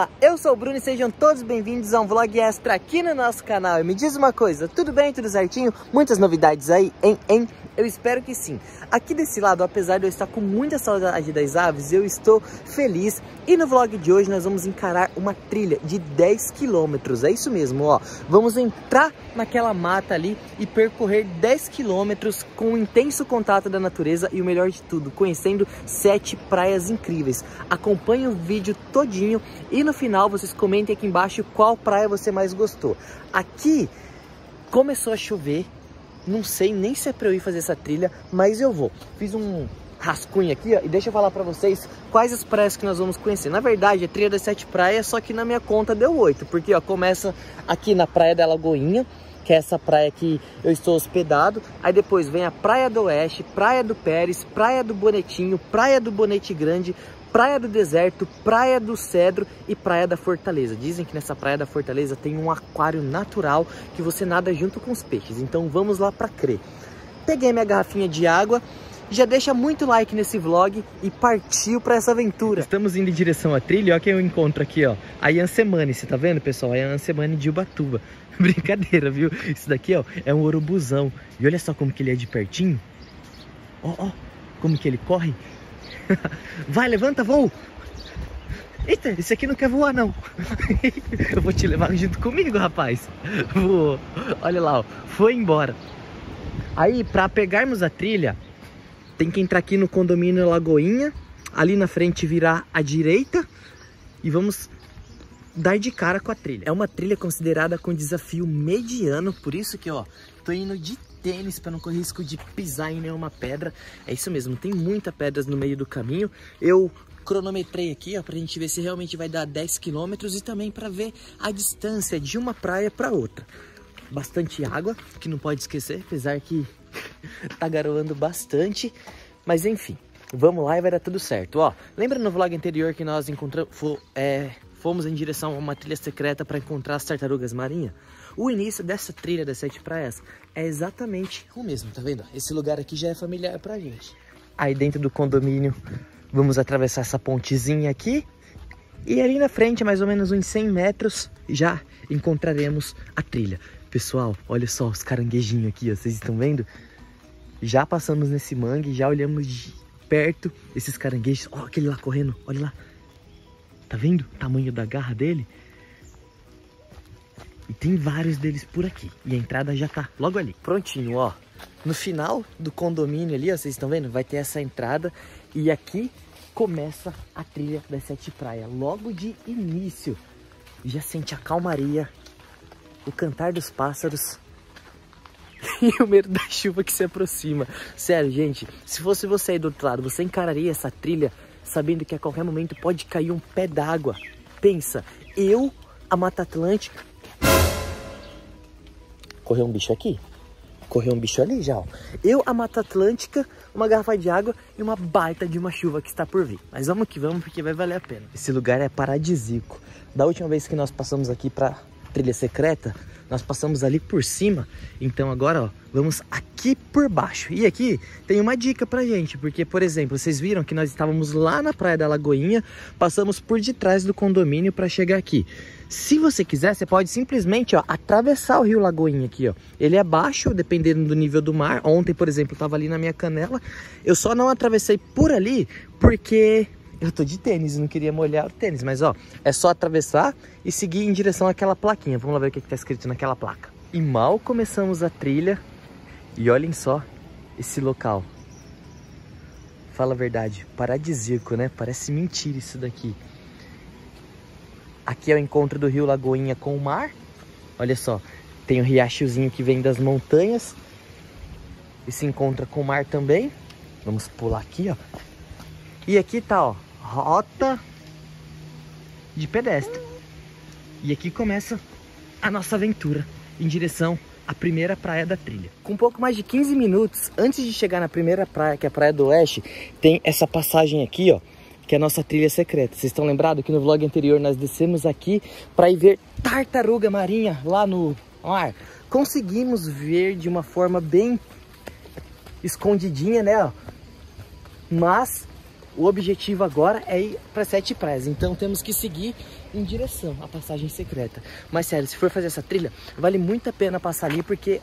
Olá, eu sou o Bruno e sejam todos bem-vindos a um vlog extra aqui no nosso canal. E me diz uma coisa, tudo bem, tudo certinho? Muitas novidades aí, hein, hein? Eu espero que sim. Aqui desse lado, apesar de eu estar com muita saudade das aves, eu estou feliz. E no vlog de hoje nós vamos encarar uma trilha de 10 quilômetros. É isso mesmo, ó. Vamos entrar naquela mata ali e percorrer 10 quilômetros com um intenso contato da natureza e o melhor de tudo, conhecendo sete praias incríveis. Acompanhe o vídeo todinho e no final vocês comentem aqui embaixo qual praia você mais gostou. Aqui começou a chover não sei nem se é pra eu ir fazer essa trilha, mas eu vou. Fiz um rascunho aqui, ó, e deixa eu falar pra vocês quais as praias que nós vamos conhecer. Na verdade, é trilha das sete praias, só que na minha conta deu oito, porque ó, começa aqui na Praia da Lagoinha, que é essa praia que eu estou hospedado. Aí depois vem a Praia do Oeste, Praia do Pérez, Praia do Bonetinho, Praia do Bonete Grande, Praia do Deserto, Praia do Cedro e Praia da Fortaleza. Dizem que nessa Praia da Fortaleza tem um aquário natural que você nada junto com os peixes. Então vamos lá para crer. Peguei minha garrafinha de água, já deixa muito like nesse vlog e partiu para essa aventura. Estamos indo em direção à trilha, olha quem eu encontro aqui, ó. A Yansemani, você tá vendo, pessoal? A Yansemani de Ubatuba. Brincadeira, viu? Isso daqui, ó, é um urubuzão. E olha só como que ele é de pertinho. Ó, ó, como que ele corre. Vai, levanta, voo. Eita, esse aqui não quer voar, não. Eu vou te levar junto comigo, rapaz. Voou. Olha lá, ó. Foi embora. Aí, para pegarmos a trilha, tem que entrar aqui no condomínio Lagoinha. Ali na frente virar à direita. E vamos dar de cara com a trilha. É uma trilha considerada com desafio mediano, por isso que, ó, tô indo de tênis para não correr risco de pisar em nenhuma pedra. É isso mesmo, tem muitas pedras no meio do caminho. Eu cronometrei aqui, ó, pra gente ver se realmente vai dar 10 quilômetros e também para ver a distância de uma praia para outra. Bastante água, que não pode esquecer, apesar que tá garoando bastante, mas enfim. Vamos lá e vai dar tudo certo. Ó, lembra no vlog anterior que nós encontramos, é, fomos em direção a uma trilha secreta para encontrar as tartarugas marinhas? O início dessa trilha das sete praias é exatamente o mesmo, tá vendo? Esse lugar aqui já é familiar pra gente. Aí dentro do condomínio vamos atravessar essa pontezinha aqui e ali na frente, mais ou menos uns 100 metros, já encontraremos a trilha. Pessoal, olha só os caranguejinhos aqui, ó, vocês estão vendo? Já passamos nesse mangue, já olhamos de perto esses caranguejos. Ó, aquele lá correndo, olha lá. Tá vendo o tamanho da garra dele? E tem vários deles por aqui. E a entrada já tá logo ali. Prontinho, ó. No final do condomínio ali, ó, vocês estão vendo? Vai ter essa entrada. E aqui começa a trilha das sete praias. Logo de início. Já sente a calmaria, o cantar dos pássaros e o medo da chuva que se aproxima. Sério, gente, se fosse você aí do outro lado, você encararia essa trilha sabendo que a qualquer momento pode cair um pé d'água. Pensa, eu, a Mata Atlântica, correu um bicho aqui, correu um bicho ali já, ó. Eu, a Mata Atlântica, uma garrafa de água e uma baita de uma chuva que está por vir. Mas vamos que vamos, porque vai valer a pena. Esse lugar é paradisíaco. Da última vez que nós passamos aqui para trilha secreta, nós passamos ali por cima. Então agora, ó, vamos aqui por baixo. E aqui tem uma dica pra gente, porque, por exemplo, vocês viram que nós estávamos lá na Praia da Lagoinha, passamos por detrás do condomínio para chegar aqui. Se você quiser, você pode simplesmente ó, atravessar o rio Lagoinha aqui, ó. Ele é baixo, dependendo do nível do mar. Ontem, por exemplo, eu tava ali na minha canela. Eu só não atravessei por ali porque eu tô de tênis, não queria molhar o tênis. Mas, ó, é só atravessar e seguir em direção àquela plaquinha. Vamos lá ver o que, que tá escrito naquela placa. E mal começamos a trilha e olhem só esse local. Fala a verdade, paradisíaco, né? Parece mentira isso daqui. Aqui é o encontro do rio Lagoinha com o mar. Olha só, tem o riachozinho que vem das montanhas. E se encontra com o mar também. Vamos pular aqui, ó. E aqui tá, ó, rota de pedestre. E aqui começa a nossa aventura em direção à primeira praia da trilha. Com um pouco mais de 15 minutos antes de chegar na primeira praia, que é a Praia do Oeste, tem essa passagem aqui, ó, que é a nossa trilha secreta. Vocês estão lembrados que no vlog anterior nós descemos aqui para ir ver tartaruga marinha lá no mar. Conseguimos ver de uma forma bem escondidinha, né? Ó. Mas o objetivo agora é ir para sete praias. Então temos que seguir em direção à passagem secreta. Mas sério, se for fazer essa trilha, vale muito a pena passar ali porque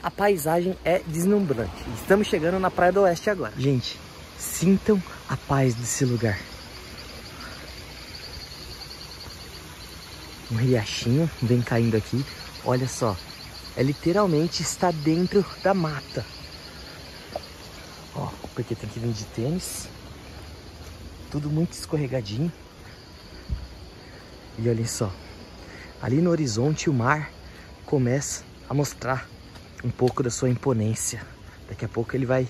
a paisagem é deslumbrante. Estamos chegando na Praia do Oeste agora. Gente, sintam a paz desse lugar. Um riachinho vem caindo aqui. Olha só, é literalmente está dentro da mata. Ó, porque tem que vir de tênis. Tudo muito escorregadinho. E olhem só, ali no horizonte o mar começa a mostrar um pouco da sua imponência. Daqui a pouco ele vai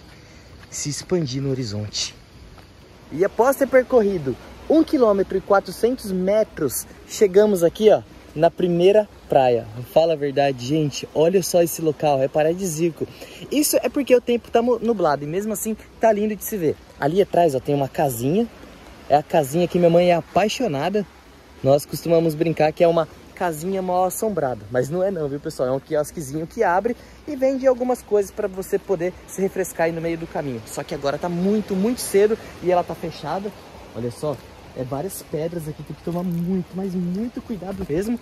se expandir no horizonte. E após ter percorrido 1 km e 400 metros, chegamos aqui, ó, na primeira praia. Fala a verdade, gente, olha só esse local, é paradisíaco. Isso é porque o tempo tá nublado e mesmo assim tá lindo de se ver. Ali atrás, ó, tem uma casinha. É a casinha que minha mãe é apaixonada. Nós costumamos brincar que é uma casinha mal assombrada, mas não é não, viu pessoal? É um quiosquezinho que abre e vende algumas coisas para você poder se refrescar aí no meio do caminho. Só que agora tá muito, muito cedo e ela tá fechada. Olha só, é várias pedras aqui, tem que tomar muito, mas muito cuidado mesmo.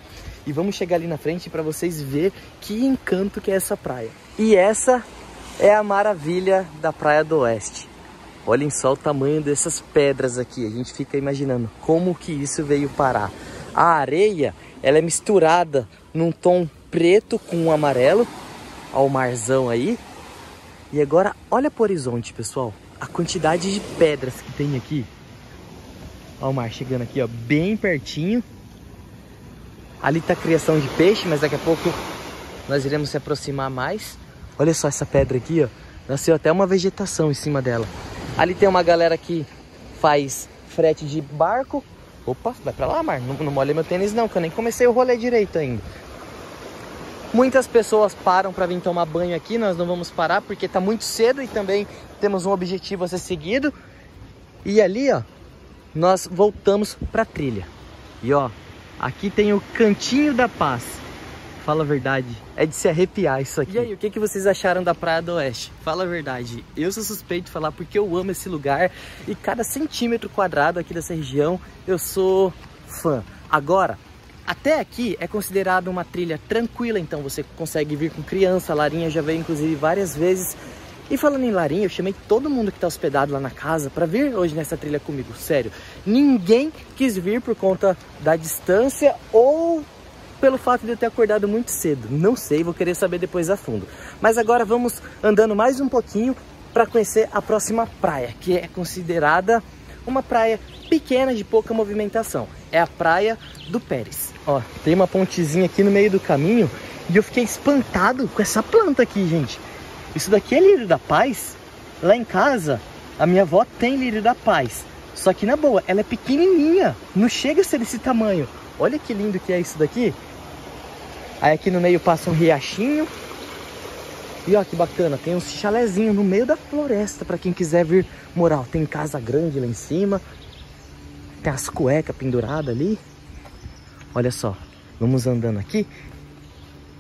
E vamos chegar ali na frente para vocês ver que encanto que é essa praia. E essa é a maravilha da Praia do Oeste. Olhem só o tamanho dessas pedras aqui. A gente fica imaginando como que isso veio parar. A areia ela é misturada num tom preto com um amarelo. Olha o marzão aí. E agora, olha para o horizonte, pessoal. A quantidade de pedras que tem aqui. Olha o mar chegando aqui, ó, bem pertinho. Ali tá a criação de peixe, mas daqui a pouco nós iremos se aproximar mais. Olha só essa pedra aqui, ó. Nasceu até uma vegetação em cima dela. Ali tem uma galera que faz frete de barco Opa, vai pra lá, Mar. Não, não molha meu tênis não, que eu nem comecei o rolê direito ainda. Muitas pessoas param para vir tomar banho aqui, nós não vamos parar porque tá muito cedo e também temos um objetivo a ser seguido. E ali, ó, nós voltamos pra trilha. E ó, aqui tem o Cantinho da Paz. Fala a verdade, é de se arrepiar isso aqui. E aí, o que, que vocês acharam da Praia do Oeste? Fala a verdade, eu sou suspeito de falar porque eu amo esse lugar e cada centímetro quadrado aqui dessa região eu sou fã. Agora, até aqui é considerado uma trilha tranquila, então você consegue vir com criança, a Larinha já veio inclusive várias vezes. E falando em Larinha, eu chamei todo mundo que está hospedado lá na casa para vir hoje nessa trilha comigo, sério. Ninguém quis vir por conta da distância ou pelo fato de eu ter acordado muito cedo. Não sei, vou querer saber depois a fundo. Mas agora vamos andando mais um pouquinho para conhecer a próxima praia, que é considerada uma praia pequena de pouca movimentação. É a Praia do Pérez. Ó, tem uma pontezinha aqui no meio do caminho e eu fiquei espantado com essa planta aqui, gente. Isso daqui é lírio da paz? Lá em casa, a minha avó tem lírio da paz. Só que na boa, ela é pequenininha, não chega a ser desse tamanho. Olha que lindo que é isso daqui. Aí aqui no meio passa um riachinho. E ó que bacana, tem um chalezinho no meio da floresta para quem quiser vir morar. Tem casa grande lá em cima. Tem as cuecas penduradas ali. Olha só, vamos andando aqui.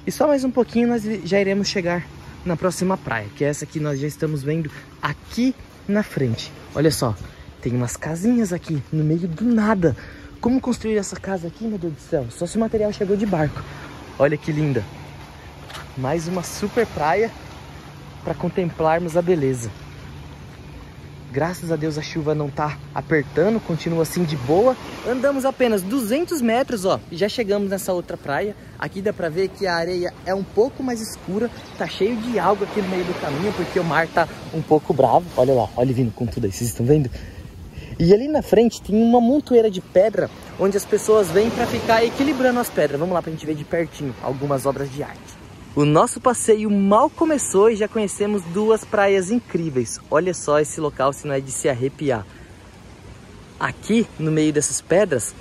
E só mais um pouquinho nós já iremos chegar na próxima praia, que é essa que nós já estamos vendo aqui na frente. Olha só, tem umas casinhas aqui no meio do nada. Como construir essa casa aqui, meu Deus do céu? Só se o material chegou de barco. Olha que linda. Mais uma super praia para contemplarmos a beleza. Graças a Deus a chuva não tá apertando, continua assim de boa. Andamos apenas 200 metros, ó, e já chegamos nessa outra praia. Aqui dá pra ver que a areia é um pouco mais escura, tá cheio de alga aqui no meio do caminho, porque o mar tá um pouco bravo. Olha lá, olha vindo com tudo aí, vocês estão vendo? E ali na frente tem uma montoeira de pedra onde as pessoas vêm para ficar equilibrando as pedras. Vamos lá para a gente ver de pertinho algumas obras de arte. O nosso passeio mal começou e já conhecemos duas praias incríveis. Olha só esse local, se não é de se arrepiar. Aqui, no meio dessas pedras,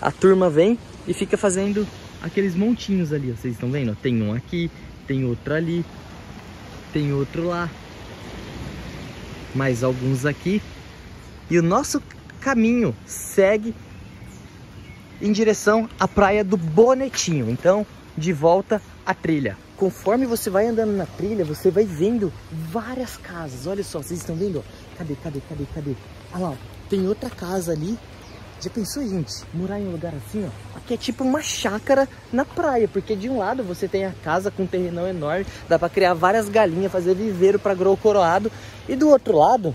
a turma vem e fica fazendo aqueles montinhos ali. Vocês estão vendo? Tem um aqui, tem outro ali, tem outro lá. Mais alguns aqui. E o nosso caminho segue em direção à praia do Bonetinho. Então, de volta à trilha. Conforme você vai andando na trilha, você vai vendo várias casas. Olha só, vocês estão vendo? Cadê, cadê, cadê, cadê? Olha lá, tem outra casa ali. Já pensou, gente, morar em um lugar assim, ó? Aqui é tipo uma chácara na praia, porque de um lado você tem a casa com um terrenão enorme, dá para criar várias galinhas, fazer viveiro para grow coroado, e do outro lado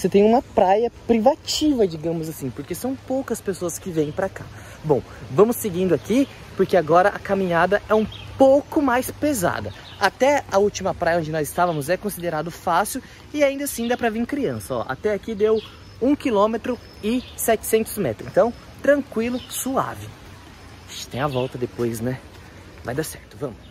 você tem uma praia privativa, digamos assim, porque são poucas pessoas que vêm para cá. Bom, vamos seguindo aqui, porque agora a caminhada é um pouco mais pesada. Até a última praia onde nós estávamos é considerado fácil e ainda assim dá para vir criança. Ó. Até aqui deu 1 km e 700 metros. Então, tranquilo, suave. Tem a volta depois, né? Vai dar certo, vamos.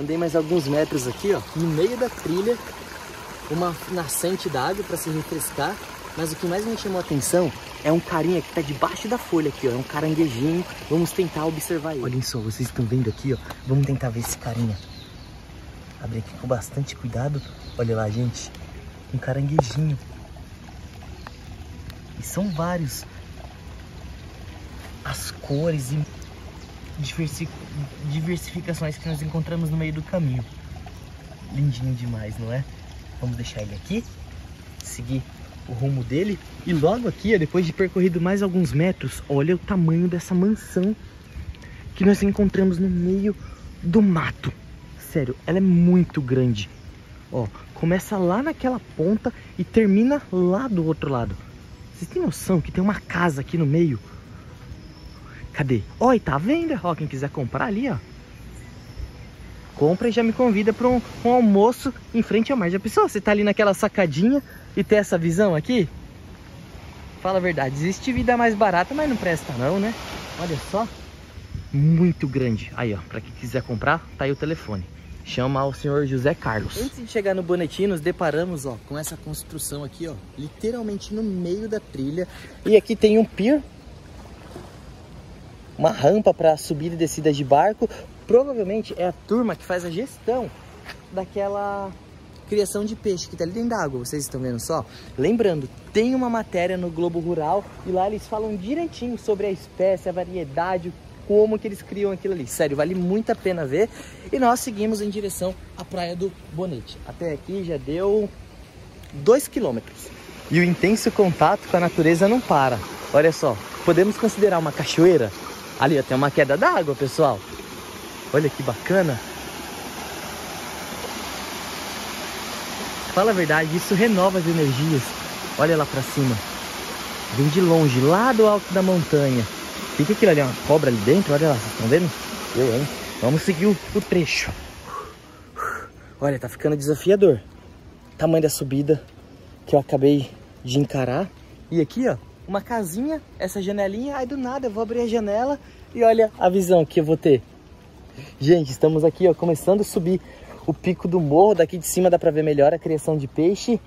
Andei mais alguns metros aqui, ó, no meio da trilha, uma nascente d'água para se refrescar. Mas o que mais me chamou a atenção é um carinha que tá debaixo da folha aqui, ó. É um caranguejinho. Vamos tentar observar ele. Olhem só, vocês estão vendo aqui, ó. Vamos tentar ver esse carinha. Abre aqui com bastante cuidado. Olha lá, gente. Um caranguejinho. E são vários. As cores e diversificações que nós encontramos no meio do caminho. Lindinho demais, não é? Vamos deixar ele aqui, seguir o rumo dele. E logo aqui, depois de percorrido mais alguns metros, olha o tamanho dessa mansão que nós encontramos no meio do mato. Sério, ela é muito grande. Ó, começa lá naquela ponta e termina lá do outro lado. Vocês têm noção que tem uma casa aqui no meio? Cadê? E tá à venda. Ó, quem quiser comprar ali, ó. Compra e já me convida para um, um, almoço em frente ao mar. Já pensou? Você tá ali naquela sacadinha e ter essa visão aqui? Fala a verdade, existe vida mais barata, mas não presta não, né? Olha só. Muito grande. Aí, ó, para quem quiser comprar, tá aí o telefone. Chama o senhor José Carlos. Antes de chegar no Bonetinho, nos deparamos, ó, com essa construção aqui, ó, literalmente no meio da trilha. E aqui tem um pier uma rampa para subida e descida de barco. Provavelmente é a turma que faz a gestão daquela criação de peixe que está ali dentro da água, vocês estão vendo só? Lembrando, tem uma matéria no Globo Rural e lá eles falam direitinho sobre a espécie, a variedade, como que eles criam aquilo ali. Sério, vale muito a pena ver. E nós seguimos em direção à Praia do Bonete. Até aqui já deu 2 quilômetros. E o intenso contato com a natureza não para. Olha só, podemos considerar uma cachoeira Ali ó, tem uma queda d'água, pessoal. Olha que bacana. Fala a verdade, isso renova as energias. Olha lá pra cima. Vem de longe, lá do alto da montanha. É aquilo ali? Uma cobra ali dentro? Olha lá, vocês estão vendo? Eu, hein? Vamos seguir o, o trecho. Olha, tá ficando desafiador. Tamanho da subida que eu acabei de encarar. E aqui, ó, uma casinha, essa janelinha, aí do nada eu vou abrir a janela e olha a visão que eu vou ter. Gente, estamos aqui ó, começando a subir o pico do morro, daqui de cima dá pra ver melhor a criação de peixe.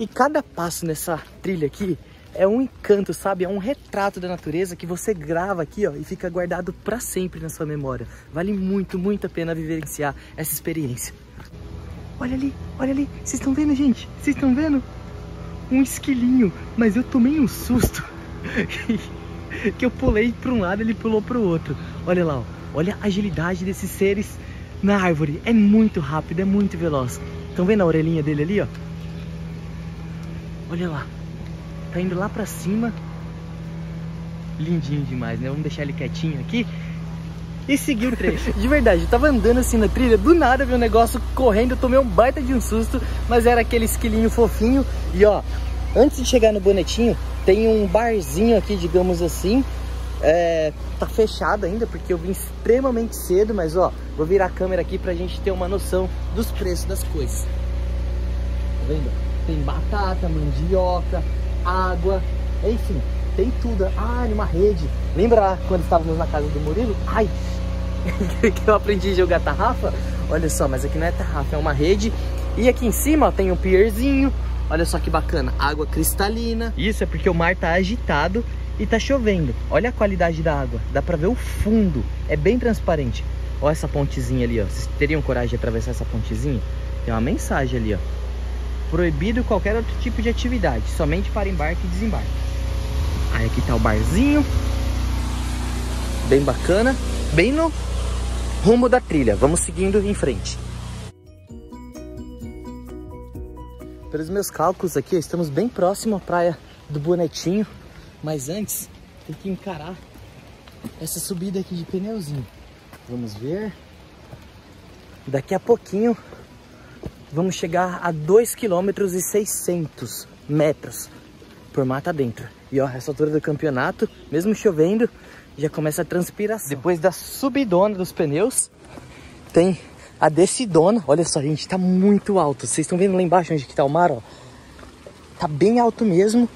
E cada passo nessa trilha aqui é um encanto, sabe? É um retrato da natureza que você grava aqui, ó, e fica guardado para sempre na sua memória. Vale muito, muito a pena vivenciar essa experiência. Olha ali, olha ali. Vocês estão vendo, gente? Vocês estão vendo? Um esquilinho, mas eu tomei um susto que eu pulei para um lado ele pulou para o outro. Olha lá, ó. olha a agilidade desses seres na árvore. É muito rápido, é muito veloz. Estão vendo a orelhinha dele ali, ó? Olha lá. Tá indo lá para cima. Lindinho demais, né? Vamos deixar ele quietinho aqui e seguir o trecho. De verdade, eu tava andando assim na trilha, do nada vi um negócio correndo, eu tomei um baita de um susto, mas era aquele esquilinho fofinho. E ó, antes de chegar no bonetinho, tem um barzinho aqui, digamos assim. É, tá fechado ainda porque eu vim extremamente cedo, mas ó, vou virar a câmera aqui pra gente ter uma noção dos preços das coisas. Tá vendo? Tem batata, mandioca, água, enfim, tem tudo. Ah, numa rede. Lembra lá quando estávamos na casa do Murilo? Ai, que eu aprendi a jogar tarrafa. Olha só, mas aqui não é tarrafa, é uma rede. E aqui em cima ó, tem um pierzinho. Olha só que bacana, água cristalina. Isso é porque o mar tá agitado e tá chovendo. Olha a qualidade da água, dá pra ver o fundo, é bem transparente. Olha essa pontezinha ali, ó. Vocês teriam coragem de atravessar essa pontezinha? Tem uma mensagem ali, ó. Proibido qualquer outro tipo de atividade, somente para embarque e desembarque. Aí aqui tá o barzinho. Bem bacana, bem no rumo da trilha. Vamos seguindo em frente. Pelos meus cálculos aqui, estamos bem próximo à praia do Bonetinho. Mas antes, tem que encarar essa subida aqui de pneuzinho. Vamos ver. Daqui a pouquinho, vamos chegar a 2 km e 600 metros por mata dentro. E ó, essa altura do campeonato, mesmo chovendo, já começa a transpiração. Depois da subidona dos pneus, tem a descidona. Olha só, gente, tá muito alto. Vocês estão vendo lá embaixo onde que tá o mar, ó? Tá bem alto mesmo.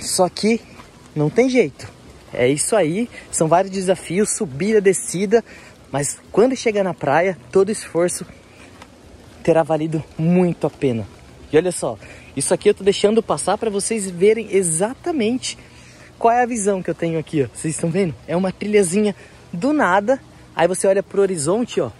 Só que não tem jeito. É isso aí, são vários desafios, subida, descida, mas quando chegar na praia, todo esforço terá valido muito a pena. E olha só, isso aqui eu tô deixando passar para vocês verem exatamente qual é a visão que eu tenho aqui, ó. Vocês estão vendo? É uma trilhazinha do nada, aí você olha pro horizonte, ó.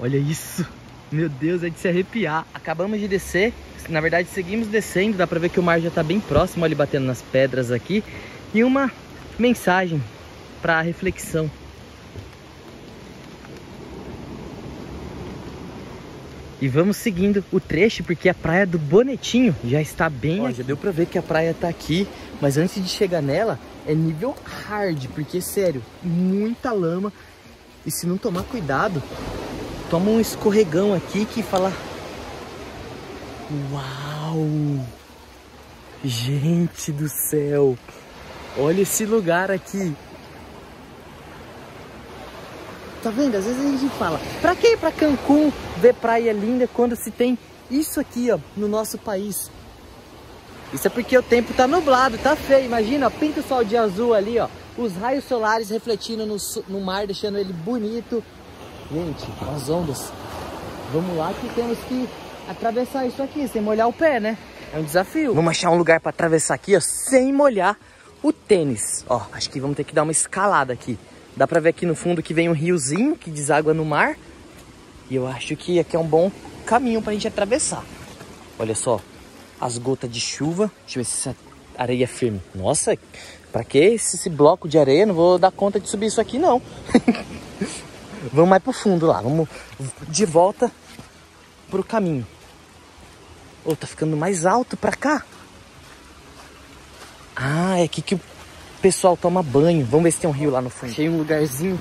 Olha isso. Meu Deus, é de se arrepiar. Acabamos de descer, na verdade seguimos descendo, dá pra ver que o mar já tá bem próximo ali batendo nas pedras aqui. E uma mensagem para reflexão. E vamos seguindo o trecho porque a praia do Bonetinho já está bem Ó, Já deu pra ver que a praia tá aqui, mas antes de chegar nela é nível hard, porque sério, muita lama. E se não tomar cuidado, toma um escorregão aqui que fala... Uau! Gente do céu! Olha esse lugar aqui. Tá vendo? Às vezes a gente fala, pra que ir pra Cancún ver praia linda quando se tem isso aqui, ó, no nosso país? Isso é porque o tempo tá nublado, tá feio. Imagina, ó, pinta o sol de azul ali, ó. Os raios solares refletindo no, no mar, deixando ele bonito. Gente, as ondas. Vamos lá que temos que atravessar isso aqui sem molhar o pé, né? É um desafio. Vamos achar um lugar para atravessar aqui, ó, sem molhar o tênis. Ó, acho que vamos ter que dar uma escalada aqui. Dá pra ver aqui no fundo que vem um riozinho que deságua no mar. E eu acho que aqui é um bom caminho pra gente atravessar. Olha só, as gotas de chuva. Deixa eu ver se essa areia é firme. Nossa, pra que esse, esse bloco de areia? Não vou dar conta de subir isso aqui, não. Vamos mais pro fundo lá. Vamos de volta pro caminho. Ou oh, tá ficando mais alto pra cá. Ah, é aqui que o pessoal toma banho. Vamos ver se tem um rio lá no fundo. Achei um lugarzinho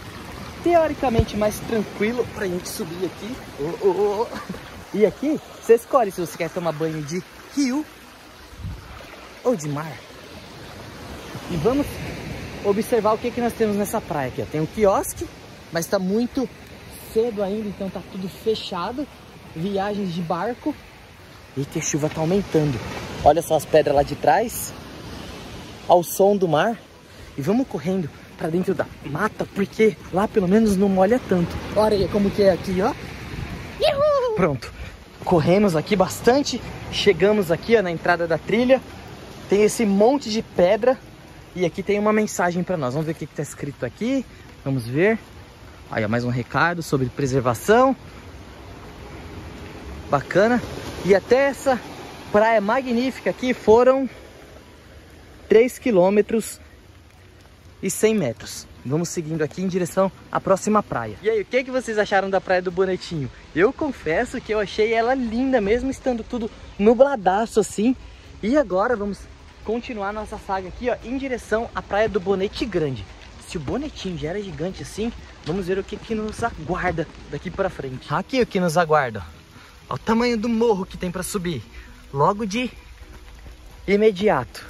teoricamente mais tranquilo pra gente subir aqui. Oh, oh, oh. E aqui, você escolhe se você quer tomar banho de rio ou de mar. E vamos observar o que, que nós temos nessa praia aqui. Ó. Tem um quiosque mas está muito cedo ainda, então tá tudo fechado. Viagens de barco. E que a chuva tá aumentando. Olha só as pedras lá de trás. Ao som do mar. E vamos correndo para dentro da mata, porque lá pelo menos não molha tanto. Olha como que é aqui, ó. Uhul! Pronto. Corremos aqui bastante. Chegamos aqui ó, na entrada da trilha. Tem esse monte de pedra. E aqui tem uma mensagem para nós. Vamos ver o que está escrito aqui. Vamos ver. Aí, ó, mais um recado sobre preservação. Bacana. E até essa praia magnífica aqui foram 3 quilômetros e 100 metros. Vamos seguindo aqui em direção à próxima praia. E aí, o que, que vocês acharam da Praia do Bonetinho? Eu confesso que eu achei ela linda, mesmo estando tudo nubladaço assim. E agora vamos continuar nossa saga aqui, ó, em direção à Praia do Bonete Grande. Se o bonetinho já era gigante assim, vamos ver o que, que nos aguarda daqui para frente. Aqui o que nos aguarda. Olha o tamanho do morro que tem para subir. Logo de imediato.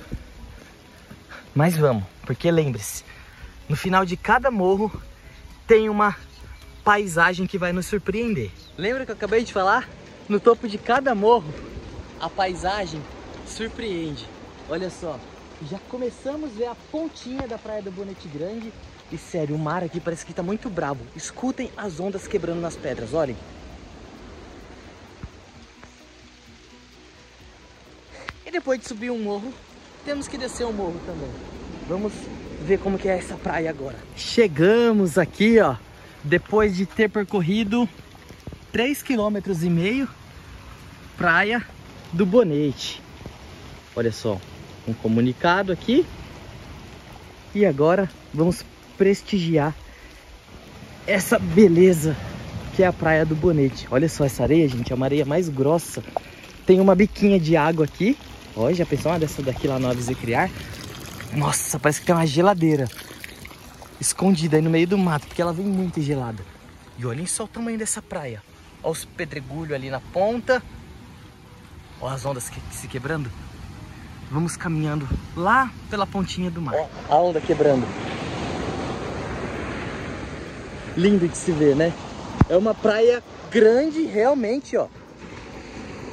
Mas vamos, porque lembre-se, no final de cada morro tem uma paisagem que vai nos surpreender. Lembra que eu acabei de falar? No topo de cada morro, a paisagem surpreende. Olha só, já começamos a ver a pontinha da praia do Bonete Grande. E sério, o mar aqui parece que está muito bravo. Escutem as ondas quebrando nas pedras, olhem. depois de subir um morro, temos que descer um morro também. Vamos ver como que é essa praia agora. Chegamos aqui, ó, depois de ter percorrido 3 km e meio, praia do Bonete. Olha só, um comunicado aqui. E agora vamos prestigiar essa beleza que é a praia do Bonete. Olha só essa areia, gente, é uma areia mais grossa. Tem uma biquinha de água aqui. Olha, já pensou uma dessa daqui lá no Aves Criar? Nossa, parece que tem uma geladeira escondida aí no meio do mato, porque ela vem muito gelada. E olhem só o tamanho dessa praia. Olha os pedregulhos ali na ponta. Olha as ondas que, se quebrando. Vamos caminhando lá pela pontinha do mar. Ó, a onda quebrando. Lindo de se ver, né? É uma praia grande realmente, ó.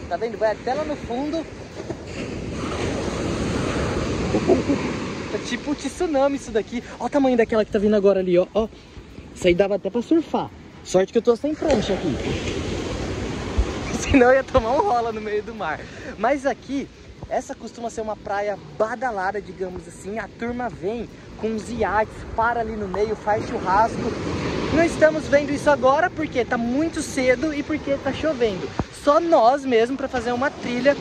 Tá vendo? Vai até lá no fundo. É tipo um tsunami isso daqui. Olha o tamanho daquela que tá vindo agora ali, ó. ó. Isso aí dava até pra surfar. Sorte que eu tô sem prancha aqui. Senão eu ia tomar um rola no meio do mar. Mas aqui, essa costuma ser uma praia badalada, digamos assim. A turma vem com os iates, para ali no meio, faz churrasco. Não estamos vendo isso agora porque tá muito cedo e porque tá chovendo. Só nós mesmo para fazer uma trilha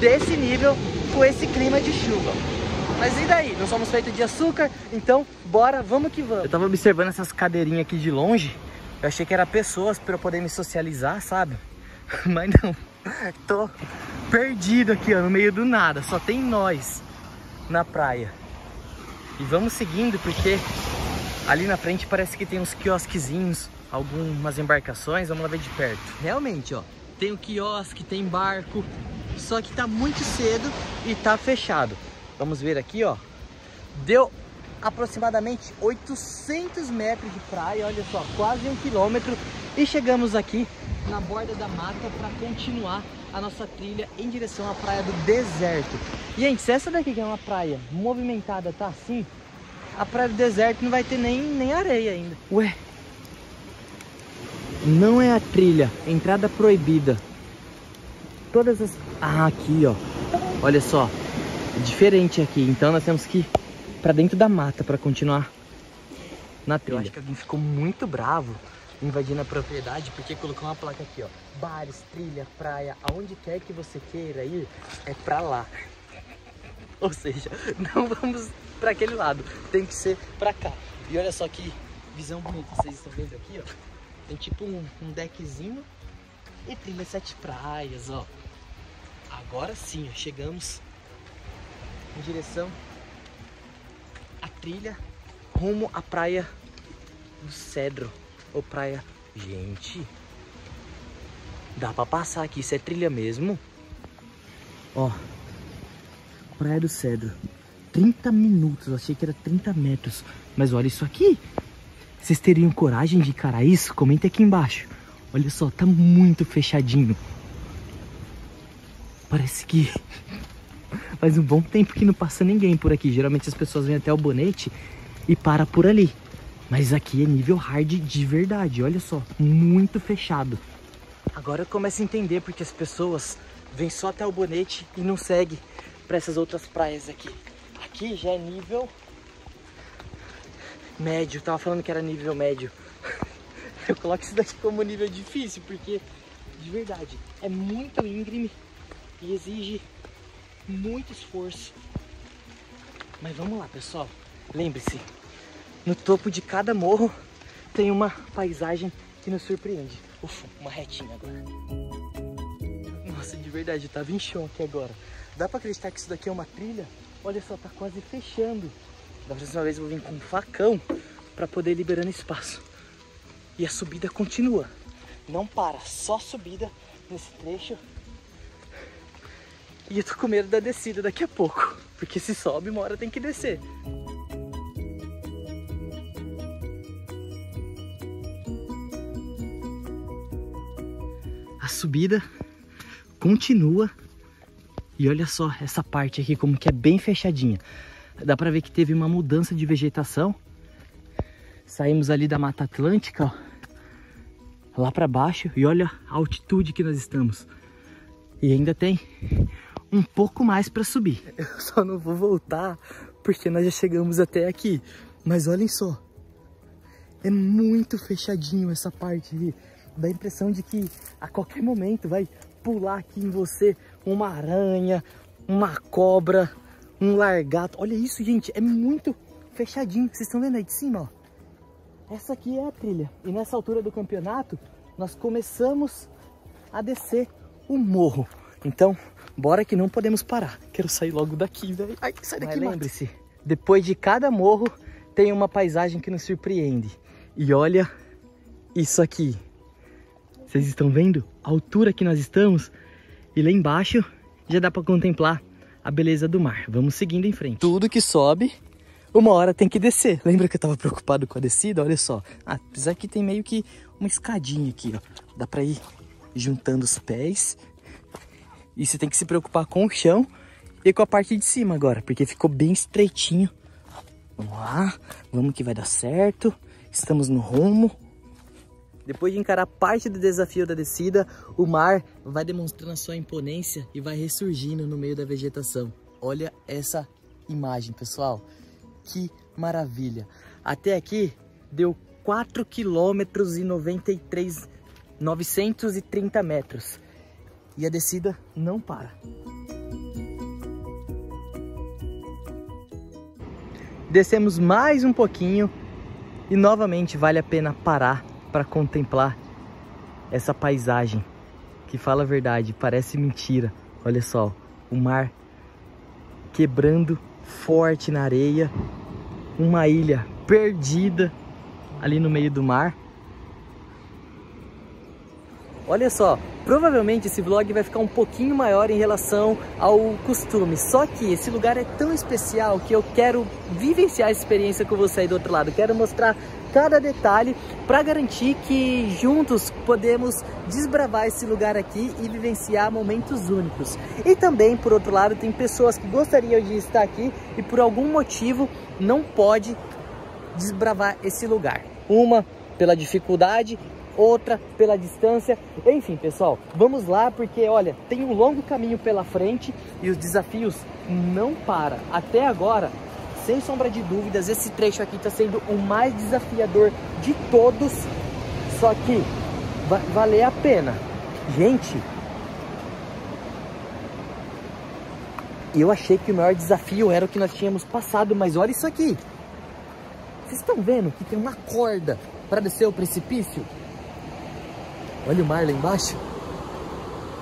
desse nível com esse clima de chuva. Mas e daí? Não somos feitos de açúcar, então bora, vamos que vamos. Eu tava observando essas cadeirinhas aqui de longe, eu achei que era pessoas para eu poder me socializar, sabe? Mas não, tô perdido aqui ó, no meio do nada, só tem nós na praia. E vamos seguindo porque ali na frente parece que tem uns quiosquezinhos, algumas embarcações, vamos lá ver de perto. Realmente, ó, tem o quiosque, tem barco, só que tá muito cedo e tá fechado. Vamos ver aqui, ó. Deu aproximadamente 800 metros de praia, olha só, quase um quilômetro. E chegamos aqui na borda da mata para continuar a nossa trilha em direção à praia do deserto. Gente, se essa daqui que é uma praia movimentada tá assim, a praia do deserto não vai ter nem, nem areia ainda. Ué, não é a trilha, entrada proibida. Todas as... Ah, aqui, ó. Olha só, diferente aqui. Então nós temos que ir pra dentro da mata para continuar na trilha. Eu acho que alguém ficou muito bravo invadindo a propriedade porque colocou uma placa aqui, ó. Bares, trilha, praia, aonde quer que você queira ir, é pra lá. Ou seja, não vamos para aquele lado, tem que ser para cá. E olha só que visão bonita, vocês estão vendo aqui, ó. Tem tipo um, um deckzinho e trilha sete praias, ó. Agora sim, ó, chegamos em direção à trilha rumo à praia do Cedro ou praia. Gente, dá pra passar aqui, isso é trilha mesmo? Ó, praia do Cedro. 30 minutos, achei que era 30 metros. Mas olha isso aqui. Vocês teriam coragem de encarar isso? Comenta aqui embaixo. Olha só, tá muito fechadinho. Parece que Faz um bom tempo que não passa ninguém por aqui. Geralmente as pessoas vêm até o bonete e para por ali. Mas aqui é nível hard de verdade, olha só, muito fechado. Agora eu começo a entender porque as pessoas vêm só até o bonete e não seguem para essas outras praias aqui. Aqui já é nível médio, tava falando que era nível médio. Eu coloco isso daqui como nível difícil porque, de verdade, é muito íngreme e exige muito esforço. Mas vamos lá, pessoal. Lembre-se, no topo de cada morro tem uma paisagem que nos surpreende. Ufa, uma retinha agora. Nossa, de verdade, tava em chão aqui agora. Dá pra acreditar que isso daqui é uma trilha? Olha só, tá quase fechando. Da próxima vez eu vou vir com um facão para poder liberando espaço. E a subida continua. Não para, só subida nesse trecho e eu tô com medo da descida daqui a pouco. Porque se sobe, uma hora tem que descer. A subida continua. E olha só essa parte aqui como que é bem fechadinha. Dá pra ver que teve uma mudança de vegetação. Saímos ali da Mata Atlântica, ó, lá para baixo. E olha a altitude que nós estamos. E ainda tem um pouco mais para subir. Eu só não vou voltar porque nós já chegamos até aqui. Mas olhem só, é muito fechadinho essa parte ali. Dá a impressão de que a qualquer momento vai pular aqui em você uma aranha, uma cobra, um largato. Olha isso, gente, é muito fechadinho. Vocês estão vendo aí de cima, ó? Essa aqui é a trilha. E nessa altura do campeonato, nós começamos a descer o morro. Então, bora que não podemos parar. Quero sair logo daqui, velho. Ai, sai daqui, lembre-se. Depois de cada morro, tem uma paisagem que nos surpreende. E olha isso aqui. Vocês estão vendo a altura que nós estamos? E lá embaixo já dá para contemplar a beleza do mar. Vamos seguindo em frente. Tudo que sobe, uma hora tem que descer. Lembra que eu estava preocupado com a descida? Olha só. Ah, apesar que tem meio que uma escadinha aqui, ó. Dá para ir juntando os pés. E você tem que se preocupar com o chão e com a parte de cima agora, porque ficou bem estreitinho. Vamos lá, vamos que vai dar certo. Estamos no rumo. Depois de encarar parte do desafio da descida, o mar vai demonstrando a sua imponência e vai ressurgindo no meio da vegetação. Olha essa imagem, pessoal. Que maravilha. Até aqui deu 4 quilômetros e 93, 930 metros. E a descida não para. Descemos mais um pouquinho e novamente vale a pena parar para contemplar essa paisagem que fala a verdade, parece mentira. Olha só, o mar quebrando forte na areia, uma ilha perdida ali no meio do mar. Olha só, provavelmente esse vlog vai ficar um pouquinho maior em relação ao costume. Só que esse lugar é tão especial que eu quero vivenciar essa experiência com você aí do outro lado. Quero mostrar cada detalhe para garantir que juntos podemos desbravar esse lugar aqui e vivenciar momentos únicos. E também, por outro lado, tem pessoas que gostariam de estar aqui e por algum motivo não pode desbravar esse lugar. Uma pela dificuldade outra pela distância. Enfim, pessoal, vamos lá porque, olha, tem um longo caminho pela frente e os desafios não param. Até agora, sem sombra de dúvidas, esse trecho aqui está sendo o mais desafiador de todos, só que vai valer a pena. Gente, eu achei que o maior desafio era o que nós tínhamos passado, mas olha isso aqui. Vocês estão vendo que tem uma corda para descer o precipício? Olha o mar lá embaixo.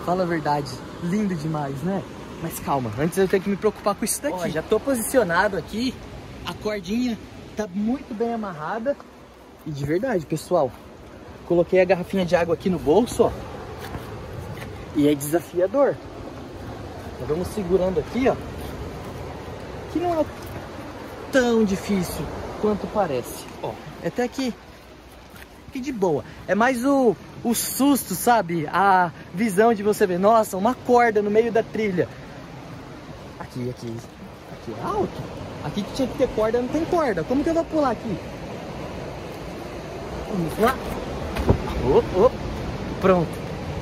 Fala a verdade, lindo demais, né? Mas calma, antes eu tenho que me preocupar com isso daqui. Ó, já tô posicionado aqui, a cordinha tá muito bem amarrada. E de verdade, pessoal, coloquei a garrafinha de água aqui no bolso, ó. E é desafiador. Então vamos segurando aqui, ó. Que não é tão difícil quanto parece. Ó, até que, de boa. É mais o o susto, sabe? A visão de você ver, nossa, uma corda no meio da trilha. Aqui, aqui, aqui é alto. Aqui que tinha que ter corda, não tem corda. Como que eu vou pular aqui? Vamos lá. Oh, oh. Pronto.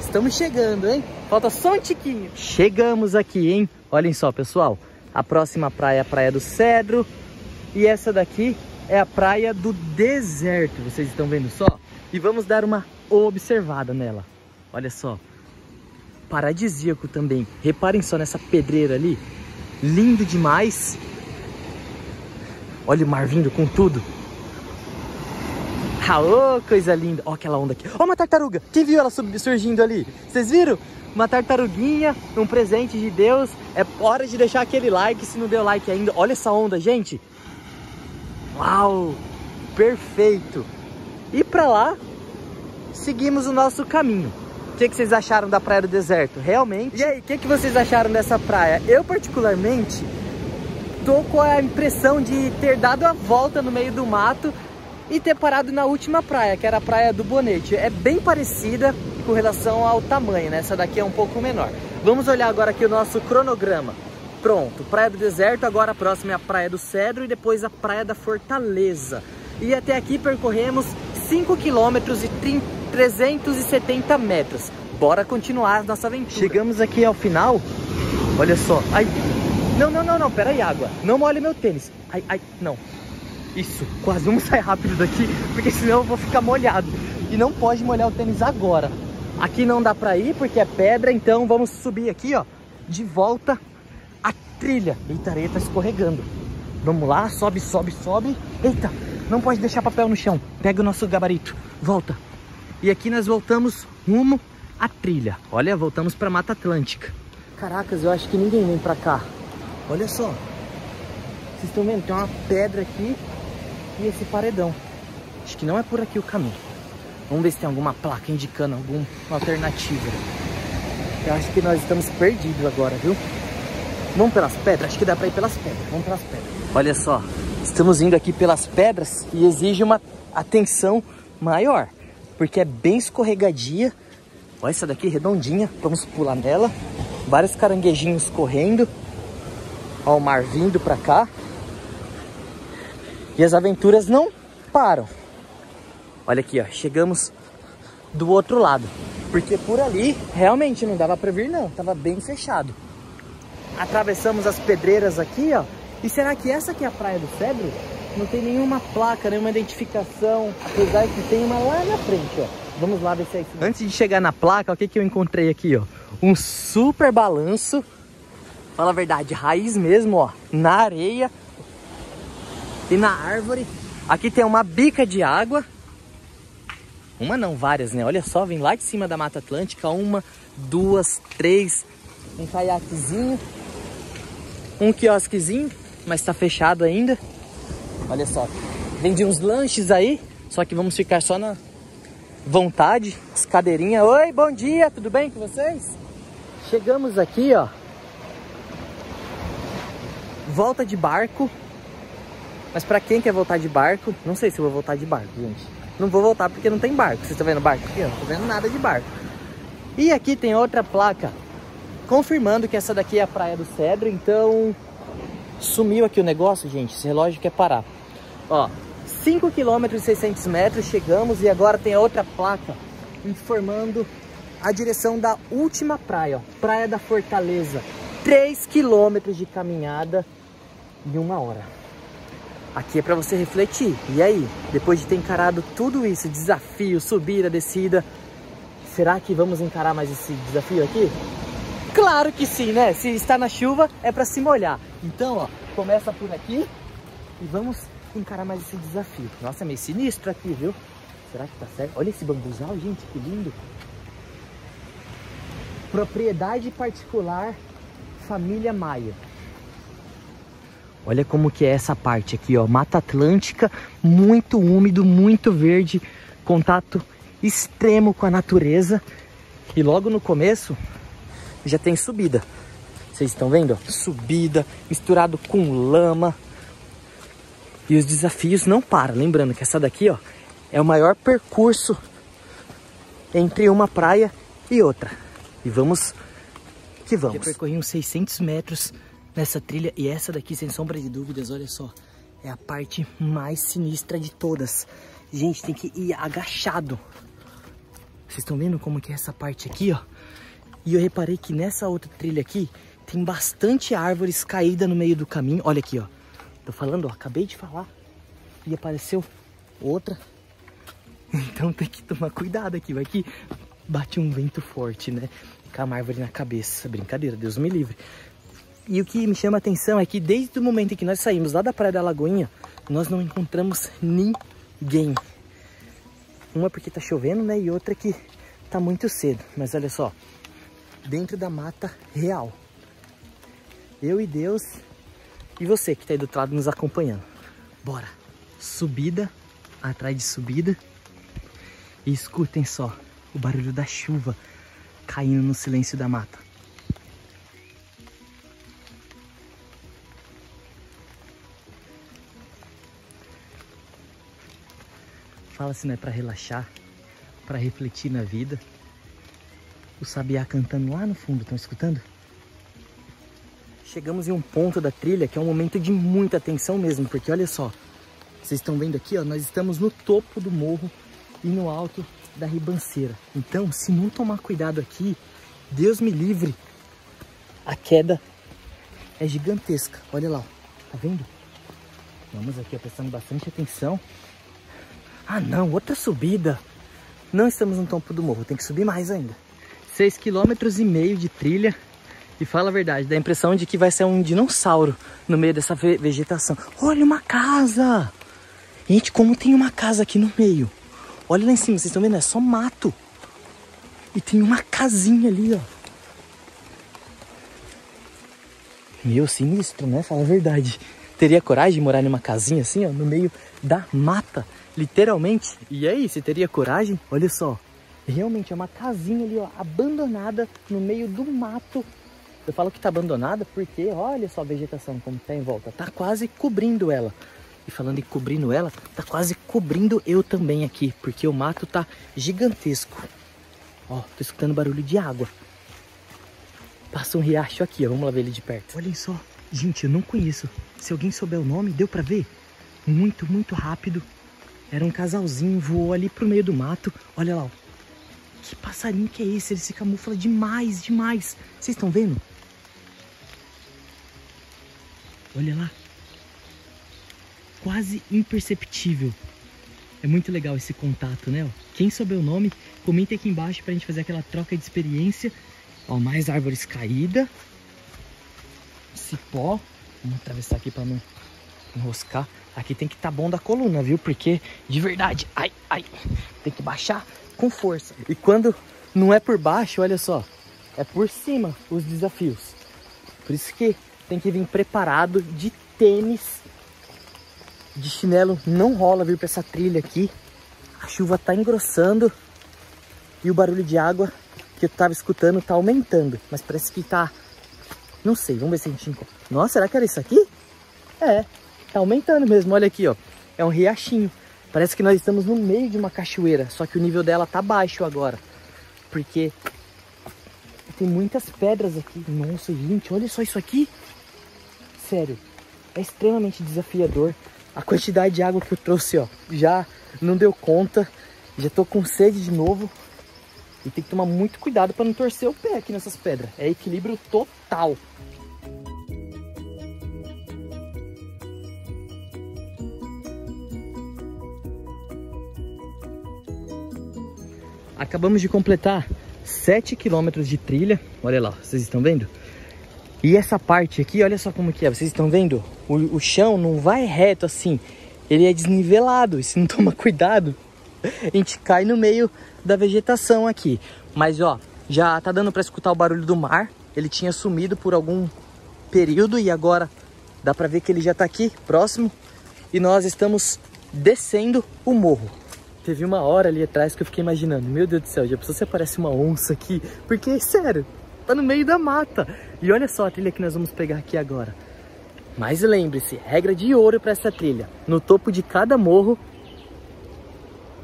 Estamos chegando, hein? Falta só um tiquinho. Chegamos aqui, hein? Olhem só, pessoal. A próxima praia é a Praia do Cedro. E essa daqui é a Praia do Deserto. Vocês estão vendo só? E vamos dar uma observada nela. Olha só. Paradisíaco também. Reparem só nessa pedreira ali. Lindo demais. Olha o mar vindo com tudo. Oh, coisa linda. Olha aquela onda aqui. Olha uma tartaruga. Quem viu ela surgindo ali? Vocês viram? Uma tartaruguinha, um presente de Deus. É hora de deixar aquele like se não deu like ainda. Olha essa onda, gente. Uau! Perfeito. E pra lá seguimos o nosso caminho. O que, que vocês acharam da Praia do Deserto? Realmente? E aí, o que, que vocês acharam dessa praia? Eu, particularmente, tô com a impressão de ter dado a volta no meio do mato e ter parado na última praia, que era a Praia do Bonete. É bem parecida com relação ao tamanho, né? Essa daqui é um pouco menor. Vamos olhar agora aqui o nosso cronograma. Pronto, Praia do Deserto, agora a próxima é a Praia do Cedro e depois a Praia da Fortaleza. E até aqui percorremos 5 quilômetros e 30 370 metros. Bora continuar nossa aventura. Chegamos aqui ao final Olha só. Ai. Não, não, não, não. Pera aí, água. Não molhe meu tênis. Ai, ai, não. Isso, quase vamos sair rápido daqui, porque senão eu vou ficar molhado. E não pode molhar o tênis agora. Aqui não dá pra ir porque é pedra, então vamos subir aqui, ó, de volta a trilha. Eita, a areia tá escorregando. Vamos lá, sobe, sobe, sobe. Eita, não pode deixar papel no chão. Pega o nosso gabarito, volta. E aqui nós voltamos rumo à trilha. Olha, voltamos pra Mata Atlântica. Caracas, eu acho que ninguém vem pra cá. Olha só. Vocês estão vendo? Tem uma pedra aqui e esse paredão. Acho que não é por aqui o caminho. Vamos ver se tem alguma placa indicando alguma alternativa. Eu acho que nós estamos perdidos agora, viu? Vamos pelas pedras? Acho que dá pra ir pelas pedras. Vamos pelas pedras. Olha só, estamos indo aqui pelas pedras e exige uma atenção maior. Porque é bem escorregadia. Olha essa daqui redondinha. Vamos pular nela. Vários caranguejinhos correndo. Olha o mar vindo pra cá. E as aventuras não param. Olha aqui, ó. Chegamos do outro lado. Porque por ali realmente não dava pra vir não. Tava bem fechado. Atravessamos as pedreiras aqui, ó. E será que essa aqui é a Praia do Cedro? Não tem nenhuma placa, nenhuma identificação. Apesar que tem uma lá na frente, ó. Vamos lá ver se é isso. Antes de chegar na placa, o que, que eu encontrei aqui, ó? Um super balanço. Fala a verdade, raiz mesmo, ó. Na areia. E na árvore. Aqui tem uma bica de água. Uma não, várias, né? Olha só, vem lá de cima da Mata Atlântica. Uma, duas, três. Um caiaquezinho. Um quiosquezinho, mas tá fechado ainda. Olha só. Vende uns lanches aí. Só que vamos ficar só na vontade. As cadeirinhas. Oi, bom dia, tudo bem com vocês? Chegamos aqui, ó. Volta de barco. Mas pra quem quer voltar de barco, não sei se eu vou voltar de barco, gente. Não vou voltar porque não tem barco. Vocês estão vendo barco aqui? Eu não tô vendo nada de barco. E aqui tem outra placa confirmando que essa daqui é a Praia do Cedro. Então, sumiu aqui o negócio, gente. Esse relógio quer parar. Ó, 5 km e 600 metros chegamos e agora tem a outra placa informando a direção da última praia, ó, Praia da Fortaleza. 3 quilômetros de caminhada em uma hora. Aqui é para você refletir. E aí, depois de ter encarado tudo isso, desafio, subida, descida, será que vamos encarar mais esse desafio aqui? Claro que sim, né? Se está na chuva, é para se molhar. Então, ó, começa por aqui e vamos encarar mais esse desafio. Nossa, é meio sinistro aqui, viu? Será que tá certo? Olha esse bambuzal, gente, que lindo. Propriedade particular, família Maia. Olha como que é essa parte aqui, ó. Mata Atlântica, muito úmido, muito verde, contato extremo com a natureza. E logo no começo já tem subida. Vocês estão vendo? Subida, misturado com lama. E os desafios não param. Lembrando que essa daqui, ó, é o maior percurso entre uma praia e outra. E vamos que vamos. Eu percorri uns 600 metros nessa trilha e essa daqui, sem sombra de dúvidas, olha só, é a parte mais sinistra de todas. Gente, tem que ir agachado. Vocês estão vendo como que é essa parte aqui, ó? E eu reparei que nessa outra trilha aqui tem bastante árvores caídas no meio do caminho. Olha aqui, ó. Tô falando, ó, acabei de falar e apareceu outra. Então tem que tomar cuidado aqui, vai que bate um vento forte, né? Com uma árvore na cabeça. Brincadeira, Deus me livre. E o que me chama a atenção é que desde o momento em que nós saímos lá da Praia da Lagoinha, nós não encontramos ninguém. Uma porque tá chovendo, né? E outra que tá muito cedo. Mas olha só, dentro da mata real. Eu e Deus e você que tá aí do outro lado nos acompanhando. Bora! Subida atrás de subida. E escutem só o barulho da chuva caindo no silêncio da mata. Fala se não é para relaxar, para refletir na vida. O sabiá cantando lá no fundo, estão escutando? Chegamos em um ponto da trilha que é um momento de muita atenção mesmo, porque olha só, vocês estão vendo aqui, ó, nós estamos no topo do morro e no alto da ribanceira. Então, se não tomar cuidado aqui, Deus me livre, a queda é gigantesca. Olha lá, ó. tá vendo? Vamos aqui, ó, prestando bastante atenção. Ah não, outra subida. Não estamos no topo do morro, tem que subir mais ainda. 6 km e meio de trilha. E fala a verdade, dá a impressão de que vai ser um dinossauro no meio dessa vegetação. Olha uma casa! Gente, como tem uma casa aqui no meio. Olha lá em cima, vocês estão vendo? É só mato. E tem uma casinha ali, ó. Meu, sinistro, né? Fala a verdade. Teria coragem de morar numa casinha assim, ó, no meio da mata, literalmente? E aí, você teria coragem? Olha só. Realmente é uma casinha ali, ó, abandonada no meio do mato. Eu falo que tá abandonada porque olha só a vegetação como tá em volta. Tá quase cobrindo ela. E falando em cobrindo ela, tá quase cobrindo eu também aqui, porque o mato tá gigantesco. Ó, tô escutando barulho de água. Passa um riacho aqui, ó. Vamos lá ver ele de perto. Olhem só. Gente, eu não conheço. Se alguém souber o nome, deu pra ver? Muito, muito rápido. Era um casalzinho, voou ali pro meio do mato. Olha lá, ó. Que passarinho que é esse? Ele se camufla demais, demais. Vocês estão vendo? Olha lá. Quase imperceptível. É muito legal esse contato, né? Quem souber o nome, comente aqui embaixo pra gente fazer aquela troca de experiência. Ó, mais árvores caídas. Cipó. Vamos atravessar aqui para não enroscar. Aqui tem que estar tá bom da coluna, viu? Porque, de verdade, ai, ai, tem que baixar com força. E quando não é por baixo, olha só, é por cima os desafios. Por isso que tem que vir preparado de tênis, de chinelo. Não rola vir para essa trilha aqui. A chuva tá engrossando e o barulho de água que eu tava escutando tá aumentando. Mas parece que tá... Não sei, vamos ver se a gente encontra. Nossa, será que era isso aqui? É, tá aumentando mesmo. Olha aqui, ó. É um riachinho. Parece que nós estamos no meio de uma cachoeira. Só que o nível dela tá baixo agora. Porque tem muitas pedras aqui. Nossa, gente, olha só isso aqui. Sério, é extremamente desafiador. A quantidade de água que eu trouxe, ó, já não deu conta. Já tô com sede de novo. E tem que tomar muito cuidado para não torcer o pé aqui nessas pedras. É equilíbrio total. Acabamos de completar 7 quilômetros de trilha. Olha lá, vocês estão vendo? E essa parte aqui, olha só como que é. Vocês estão vendo? O, o chão não vai reto assim. Ele é desnivelado. E se não toma cuidado, a gente cai no meio da vegetação aqui. Mas ó, já tá dando para escutar o barulho do mar. Ele tinha sumido por algum período e agora dá para ver que ele já tá aqui próximo e nós estamos descendo o morro. Teve uma hora ali atrás que eu fiquei imaginando, meu Deus do céu, já pensou se aparece uma onça aqui? Porque, sério, tá no meio da mata. E olha só a trilha que nós vamos pegar aqui agora. Mas lembre-se, regra de ouro para essa trilha. No topo de cada morro,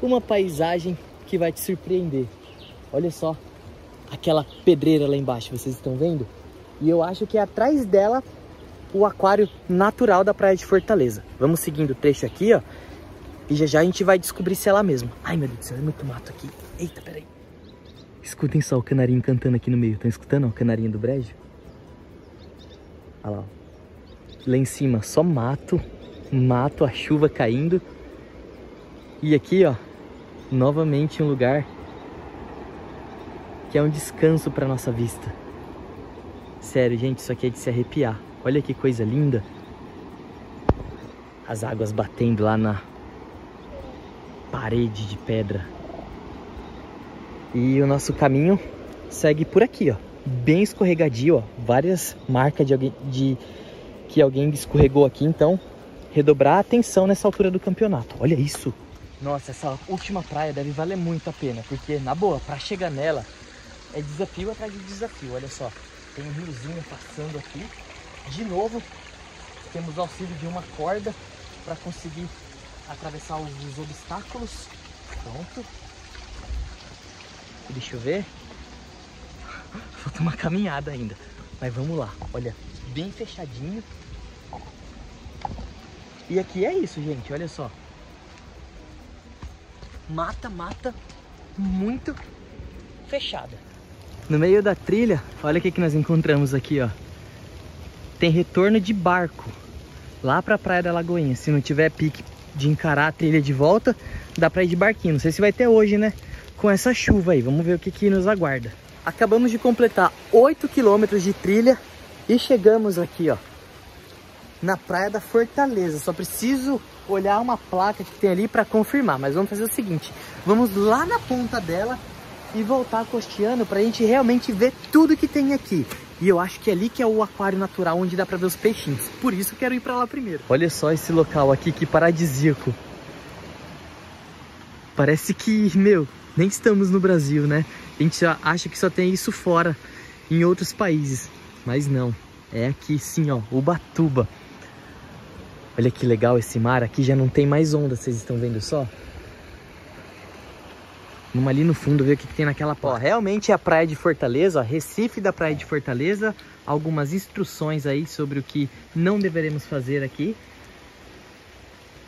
uma paisagem que vai te surpreender. Olha só aquela pedreira lá embaixo, vocês estão vendo? E eu acho que é atrás dela o aquário natural da Praia de Fortaleza. Vamos seguindo o trecho aqui, ó. E já já a gente vai descobrir se é lá mesmo. Ai, meu Deus do céu, é muito mato aqui. Eita, peraí. Escutem só o canarinho cantando aqui no meio. Estão escutando ó, o canarinho do brejo? Olha lá. Lá em cima, só mato. Mato, a chuva caindo. E aqui, ó, novamente um lugar que é um descanso para nossa vista. Sério, gente, isso aqui é de se arrepiar. Olha que coisa linda. As águas batendo lá na parede de pedra. E o nosso caminho segue por aqui, ó. Bem escorregadio, ó. Várias marcas de, alguém, de que alguém escorregou aqui, então redobrar a atenção nessa altura do campeonato. Olha isso. Nossa, essa última praia deve valer muito a pena, porque na boa, para chegar nela é desafio atrás de desafio. Olha só, tem um riozinho passando aqui. De novo, temos auxílio de uma corda para conseguir atravessar os, os obstáculos. Pronto. Deixa eu ver. Falta uma caminhada ainda. Mas vamos lá. Olha, bem fechadinho. E aqui é isso, gente. Olha só. Mata, mata muito fechada. No meio da trilha, olha o que, que nós encontramos aqui, ó. Tem retorno de barco lá pra Praia da Lagoinha. Se não tiver pique de encarar a trilha de volta, dá pra ir de barquinho. Não sei se vai ter hoje, né? Com essa chuva aí. Vamos ver o que, que nos aguarda. Acabamos de completar 8 quilômetros de trilha e chegamos aqui, ó. Na Praia da Fortaleza. Só preciso olhar uma placa que tem ali para confirmar. Mas vamos fazer o seguinte. Vamos lá na ponta dela e voltar costeando para a gente realmente ver tudo que tem aqui. E eu acho que é ali que é o aquário natural onde dá para ver os peixinhos. Por isso quero ir para lá primeiro. Olha só esse local aqui, que paradisíaco. Parece que, meu, nem estamos no Brasil, né? A gente acha que só tem isso fora, em outros países. Mas não, é aqui sim, ó, Ubatuba. Olha que legal esse mar, aqui já não tem mais onda, vocês estão vendo só? Vamos ali no fundo ver o que, que tem naquela porta. Ó, realmente é a praia de Fortaleza, ó, Recife da praia de Fortaleza. Algumas instruções aí sobre o que não deveremos fazer aqui.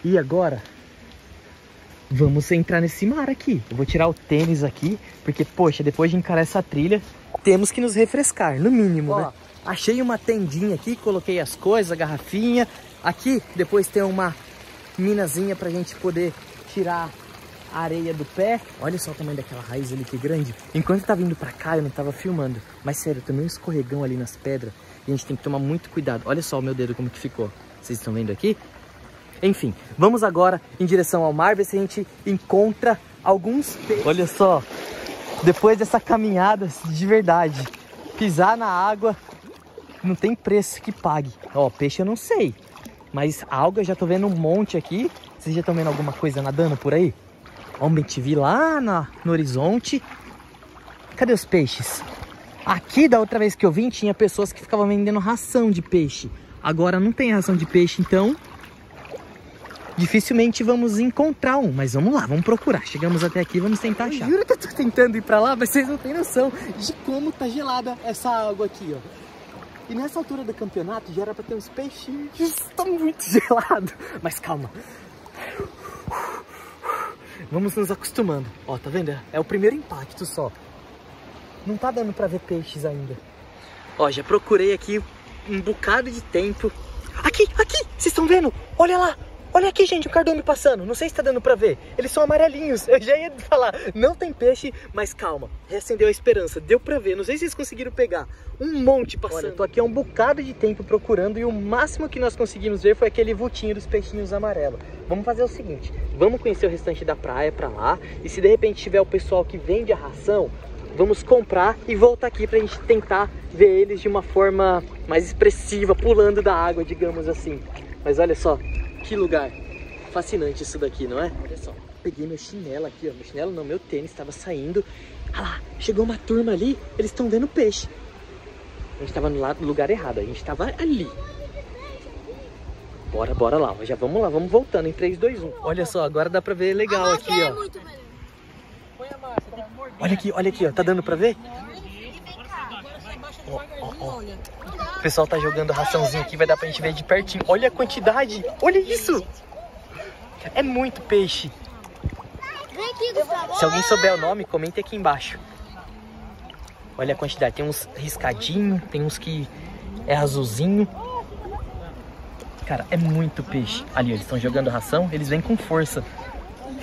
E agora, vamos entrar nesse mar aqui. Eu vou tirar o tênis aqui, porque, poxa, depois de encarar essa trilha, temos que nos refrescar, no mínimo, ó, né? Achei uma tendinha aqui, coloquei as coisas, a garrafinha. Aqui, depois tem uma minazinha pra gente poder tirar areia do pé. Olha só o tamanho daquela raiz ali que grande. Enquanto tá vindo pra cá, eu não tava filmando. Mas sério, também um escorregão ali nas pedras. E a gente tem que tomar muito cuidado. Olha só o meu dedo como que ficou. Vocês estão vendo aqui? Enfim, vamos agora em direção ao mar, ver se a gente encontra alguns peixes. Olha só, depois dessa caminhada de verdade, pisar na água não tem preço que pague. Ó, peixe eu não sei, mas alga eu já tô vendo um monte aqui. Vocês já estão vendo alguma coisa nadando por aí? Um bem lá na, no horizonte. Cadê os peixes? Aqui, da outra vez que eu vim, tinha pessoas que ficavam vendendo ração de peixe. Agora não tem ração de peixe, então dificilmente vamos encontrar um. Mas vamos lá, vamos procurar. Chegamos até aqui, vamos tentar achar. Eu juro que eu tô tentando ir pra lá, mas vocês não têm noção de como tá gelada essa água aqui, ó. E nessa altura do campeonato já era pra ter uns peixinhos. Está muito gelado. Mas calma. Vamos nos acostumando. Ó, tá vendo? É o primeiro impacto só. Não tá dando pra ver peixes ainda. Ó, já procurei aqui um bocado de tempo. Aqui, aqui! Vocês estão vendo? Olha lá! Olha aqui, gente, o cardume passando. Não sei se tá dando pra ver. Eles são amarelinhos. Eu já ia falar, não tem peixe, mas calma. Reacendeu a esperança. Deu pra ver. Não sei se vocês conseguiram pegar. Um monte passando. Olha, tô aqui há um bocado de tempo procurando e o máximo que nós conseguimos ver foi aquele vultinho dos peixinhos amarelos. Vamos fazer o seguinte. Vamos conhecer o restante da praia pra lá. E se de repente tiver o pessoal que vende a ração, vamos comprar e voltar aqui pra gente tentar ver eles de uma forma mais expressiva, pulando da água, digamos assim. Mas olha só, que lugar fascinante isso daqui, não é? Olha só, peguei meu chinelo aqui, ó. Meu chinelo não, meu tênis estava saindo. Ah lá, chegou uma turma ali, eles estão vendo peixe. A gente estava no lugar errado, a gente estava ali. Bora, bora lá, já vamos lá, vamos voltando em 3, 2, 1. Olha só, agora dá pra ver legal aqui, é ó. Olha aqui, olha aqui, ó, tá dando pra ver? Ó. O pessoal tá jogando raçãozinho aqui, vai dar pra gente ver de pertinho. Olha a quantidade, olha isso! É muito peixe. Se alguém souber o nome, comente aqui embaixo. Olha a quantidade, tem uns riscadinho, tem uns que é azulzinho. Cara, é muito peixe. Ali, eles estão jogando ração, eles vêm com força.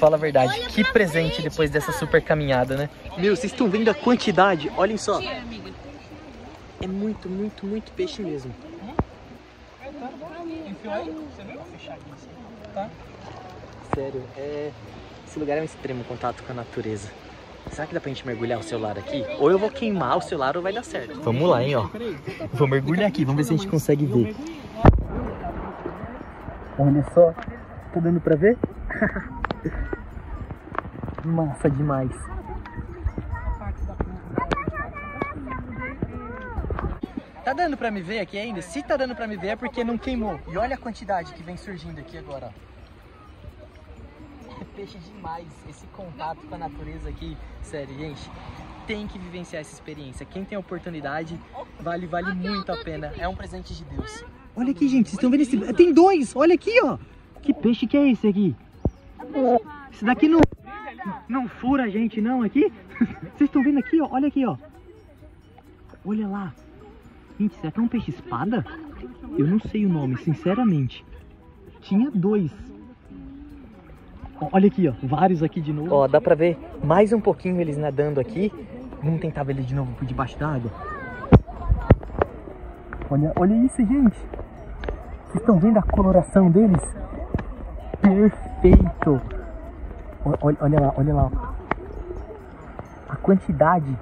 Fala a verdade, que presente depois dessa super caminhada, né? Meu, vocês estão vendo a quantidade? Olhem só. É muito, muito, muito peixe mesmo. Sério, é... esse lugar é um extremo contato com a natureza. Será que dá pra gente mergulhar o celular aqui? Ou eu vou queimar o celular ou vai dar certo. Vamos lá, hein, ó. Vou mergulhar aqui, vamos ver se a gente consegue ver. Olha só, tá dando pra ver? Massa demais. Tá dando pra me ver aqui ainda? Se tá dando pra me ver é porque não queimou. E olha a quantidade que vem surgindo aqui agora, É peixe demais. Esse contato com a natureza aqui, sério, gente. Tem que vivenciar essa experiência. Quem tem a oportunidade, vale, vale muito a pena. É um presente de Deus. Olha aqui, gente. Vocês estão vendo esse... Tem dois! Olha aqui, ó. Que peixe que é esse aqui? Esse daqui não... Não fura a gente não aqui? Vocês estão vendo aqui, ó? Olha aqui, ó. Olha lá. Gente, será que é um peixe-espada? Eu não sei o nome, sinceramente. Tinha dois. Olha aqui, ó. Vários aqui de novo. Ó, dá pra ver mais um pouquinho eles nadando aqui. Vamos tentar ver eles de novo por debaixo da água. Olha, olha isso, gente. Vocês estão vendo a coloração deles? Perfeito. Olha, olha lá, olha lá. A quantidade.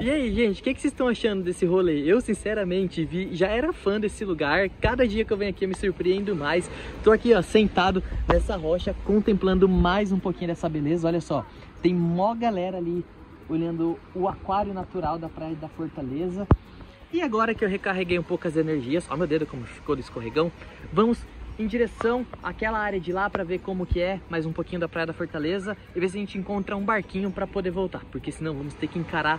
E aí, gente, o que, que vocês estão achando desse rolê? Eu, sinceramente, vi, já era fã desse lugar. Cada dia que eu venho aqui eu me surpreendo mais. Tô aqui, ó, sentado nessa rocha, contemplando mais um pouquinho dessa beleza. Olha só, tem mó galera ali olhando o aquário natural da Praia da Fortaleza. E agora que eu recarreguei um pouco as energias, ó meu dedo como ficou do escorregão, vamos em direção àquela área de lá para ver como que é, mais um pouquinho da Praia da Fortaleza e ver se a gente encontra um barquinho para poder voltar, porque senão vamos ter que encarar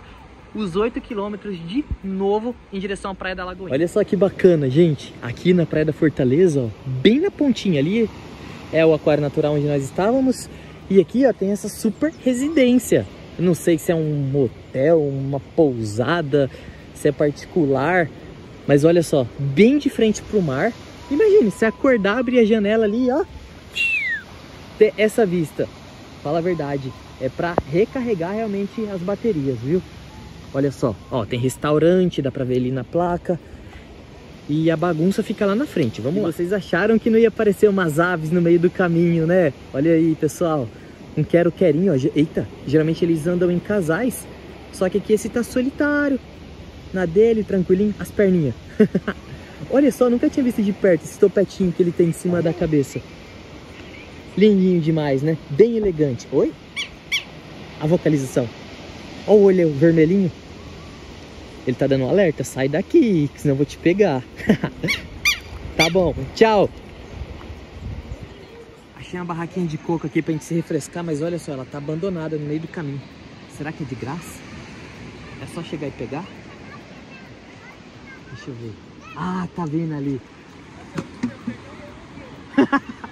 os 8 quilômetros de novo em direção à Praia da Lagoinha. Olha só que bacana, gente. Aqui na Praia da Fortaleza, ó, bem na pontinha ali, é o aquário natural onde nós estávamos. E aqui, ó, tem essa super residência. Eu não sei se é um motel, uma pousada, se é particular. Mas olha só, bem de frente pro mar. Imagine, se acordar, abrir a janela ali, ó. Ter essa vista. Fala a verdade, é para recarregar realmente as baterias, viu? Olha só, ó, tem restaurante, dá pra ver ali na placa. E a bagunça fica lá na frente. Vamos lá. Vocês acharam que não ia aparecer umas aves no meio do caminho, né? Olha aí, pessoal. Um quero-querinho, ó. Eita, geralmente eles andam em casais. Só que aqui esse tá solitário. Na dele, tranquilinho, as perninhas. Olha só, nunca tinha visto de perto esse topetinho que ele tem em cima da cabeça. Lindinho demais, né? Bem elegante. Oi? A vocalização. Olha o olho vermelhinho. Ele tá dando um alerta. Sai daqui, que senão eu vou te pegar. tá bom, tchau. Achei uma barraquinha de coco aqui pra gente se refrescar, mas olha só, ela tá abandonada no meio do caminho. Será que é de graça? É só chegar e pegar? Deixa eu ver. Ah, tá vendo ali.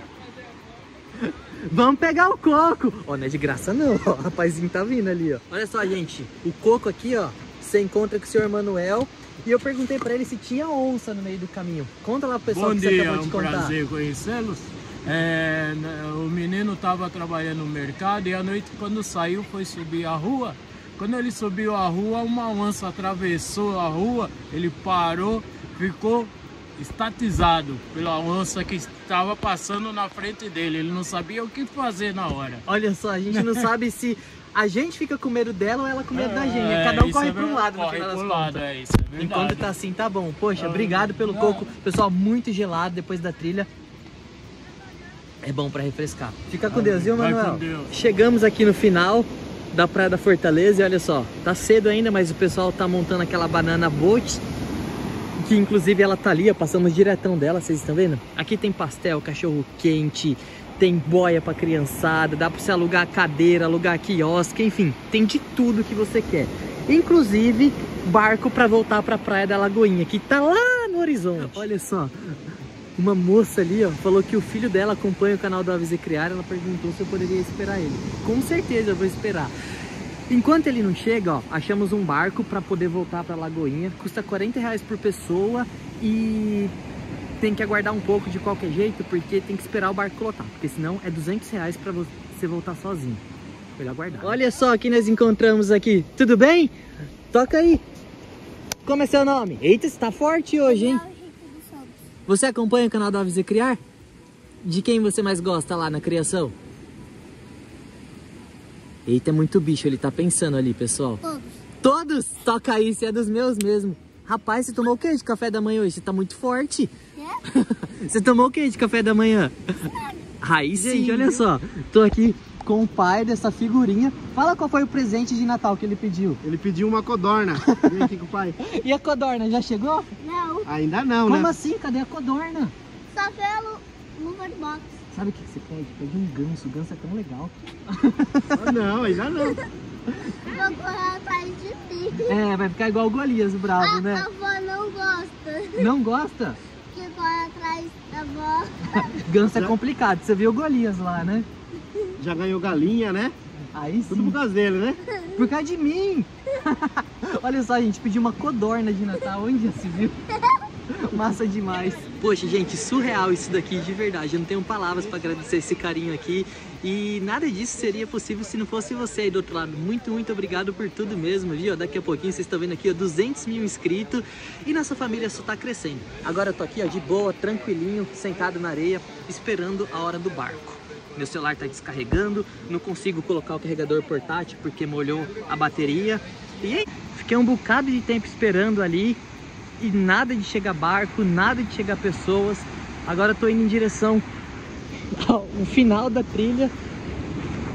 Vamos pegar o coco. Ó, não é de graça não. O rapazinho tá vindo ali, ó. Olha só, gente. O coco aqui, ó. Você encontra com o senhor Manuel. E eu perguntei pra ele se tinha onça no meio do caminho. Conta lá pro pessoal Bom que você dia, é acabou um de contar. prazer conhecê-los. É, o menino estava trabalhando no mercado e à noite, quando saiu, foi subir a rua. Quando ele subiu a rua, uma onça atravessou a rua, ele parou, ficou estatizado pela onça que estava passando na frente dele. Ele não sabia o que fazer na hora. Olha só, a gente não sabe se a gente fica com medo dela ou ela com medo da gente. Cada um corre é para um lado no corre final das contas. lado, é isso, é. Enquanto tá assim, tá bom. Poxa, Ah, obrigado pelo coco. Pessoal, muito gelado depois da trilha. É bom pra refrescar. Fica com Deus, viu, Manuel? Deus. Chegamos aqui no final da Praia da Fortaleza e olha só, tá cedo ainda, mas o pessoal tá montando aquela banana boat. Que inclusive ela tá ali, ó, passamos diretão dela, vocês estão vendo? Aqui tem pastel, cachorro quente, tem boia pra criançada, dá pra você alugar cadeira, alugar quiosque, enfim, tem de tudo que você quer. Inclusive barco pra voltar pra Praia da Lagoinha, que tá lá no horizonte. Olha só, uma moça ali, ó, falou que o filho dela acompanha o canal do Aves e Criar. Ela perguntou se eu poderia esperar ele. Com certeza eu vou esperar. Enquanto ele não chega, ó, achamos um barco para poder voltar para Lagoinha. Custa 40 reais por pessoa e tem que aguardar um pouco de qualquer jeito, porque tem que esperar o barco lotar. Porque senão é 200 reais para você voltar sozinho. Melhor aguardar. Olha só quem nós encontramos aqui. Tudo bem? Toca aí. Como é seu nome? Eita, você tá forte hoje, hein? Você acompanha o canal do Aves e Criar? De quem você mais gosta lá na criação? Eita, é muito bicho, ele tá pensando ali, pessoal. Todos. Todos? Toca aí, você é dos meus mesmo. Rapaz, você tomou o que de café da manhã hoje? Você tá muito forte. É? Você tomou o que de café da manhã? Aí sim, olha só. Tô aqui com o pai dessa figurinha. Fala qual foi o presente de Natal que ele pediu. Ele pediu uma codorna. Vem aqui com o pai. E a codorna, já chegou? Não, Ainda não, Como né? assim? Cadê a codorna? só pelo luva de boxe. Sabe o que você pede? Pede um ganso. O ganso é tão legal. Ah, não, ainda não. Vou correr atrás de ti. É, vai ficar igual o Golias, o bravo, A né? avó não gosta Não gosta? que corre atrás da avó. Ganso é complicado. Você viu o Golias lá, né? Já ganhou galinha, né? Aí sim. Tudo por causa dele, né? Por causa de mim. Olha só, a gente pediu uma codorna de Natal. Onde já se viu? Massa demais. Poxa, gente, surreal isso daqui, de verdade. Eu não tenho palavras para agradecer esse carinho aqui. E nada disso seria possível se não fosse você aí do outro lado. Muito, muito obrigado por tudo mesmo, viu? Daqui a pouquinho vocês estão vendo aqui, ó, 200 mil inscritos. E nossa família só tá crescendo. Agora eu tô aqui, ó, de boa, tranquilinho, sentado na areia, esperando a hora do barco. Meu celular tá descarregando, não consigo colocar o carregador portátil porque molhou a bateria. E aí, fiquei um bocado de tempo esperando ali e nada de chegar barco, nada de chegar pessoas. Agora tô indo em direção ao final da trilha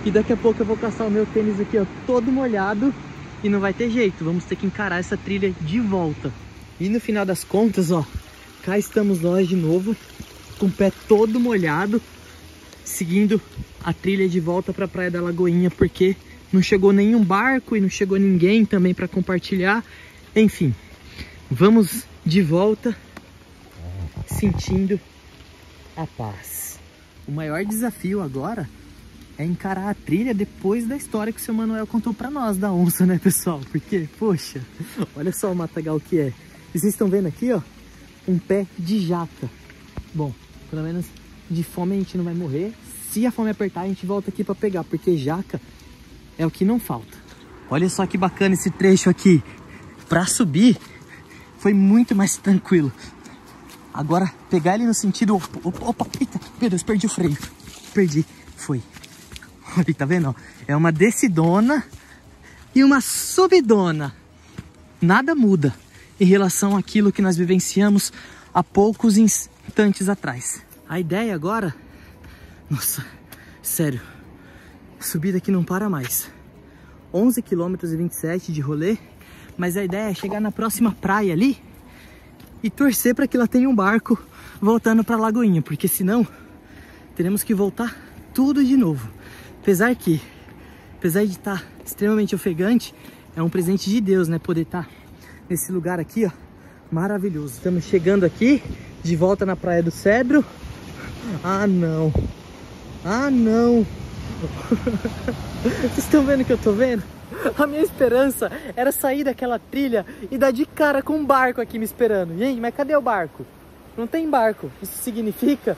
e daqui a pouco eu vou caçar o meu tênis aqui, ó, todo molhado e não vai ter jeito, vamos ter que encarar essa trilha de volta. E no final das contas, ó, cá estamos nós de novo, com o pé todo molhado, seguindo a trilha de volta para a Praia da Lagoinha, porque não chegou nenhum barco e não chegou ninguém também para compartilhar. Enfim, vamos de volta sentindo a paz. O maior desafio agora é encarar a trilha depois da história que o seu Manuel contou para nós da onça, né, pessoal? Porque, poxa, olha só o matagal que é. Vocês estão vendo aqui, ó, um pé de jaca. Bom, pelo menos de fome a gente não vai morrer. Se a fome apertar, a gente volta aqui para pegar, porque jaca é o que não falta. Olha só que bacana esse trecho aqui. Para subir foi muito mais tranquilo. Agora, pegar ele no sentido... Opa, opa, eita, meu Deus, perdi o freio. Perdi, foi. Olha, tá vendo? É uma descidona e uma subidona. Nada muda em relação àquilo que nós vivenciamos há poucos instantes atrás. A ideia agora... Nossa, sério. Subida que não para mais. 11 km e 27 de rolê. Mas a ideia é chegar na próxima praia ali e torcer para que lá tenha um barco voltando para a Lagoinha, porque senão teremos que voltar tudo de novo. Apesar que, apesar de estar extremamente ofegante, é um presente de Deus, né? Poder estar nesse lugar aqui, ó, maravilhoso. Estamos chegando aqui, de volta na Praia do Cedro. Ah, não. Ah, não. Vocês estão vendo o que eu tô vendo? A minha esperança era sair daquela trilha e dar de cara com um barco aqui me esperando. Gente, mas cadê o barco? Não tem barco. Isso significa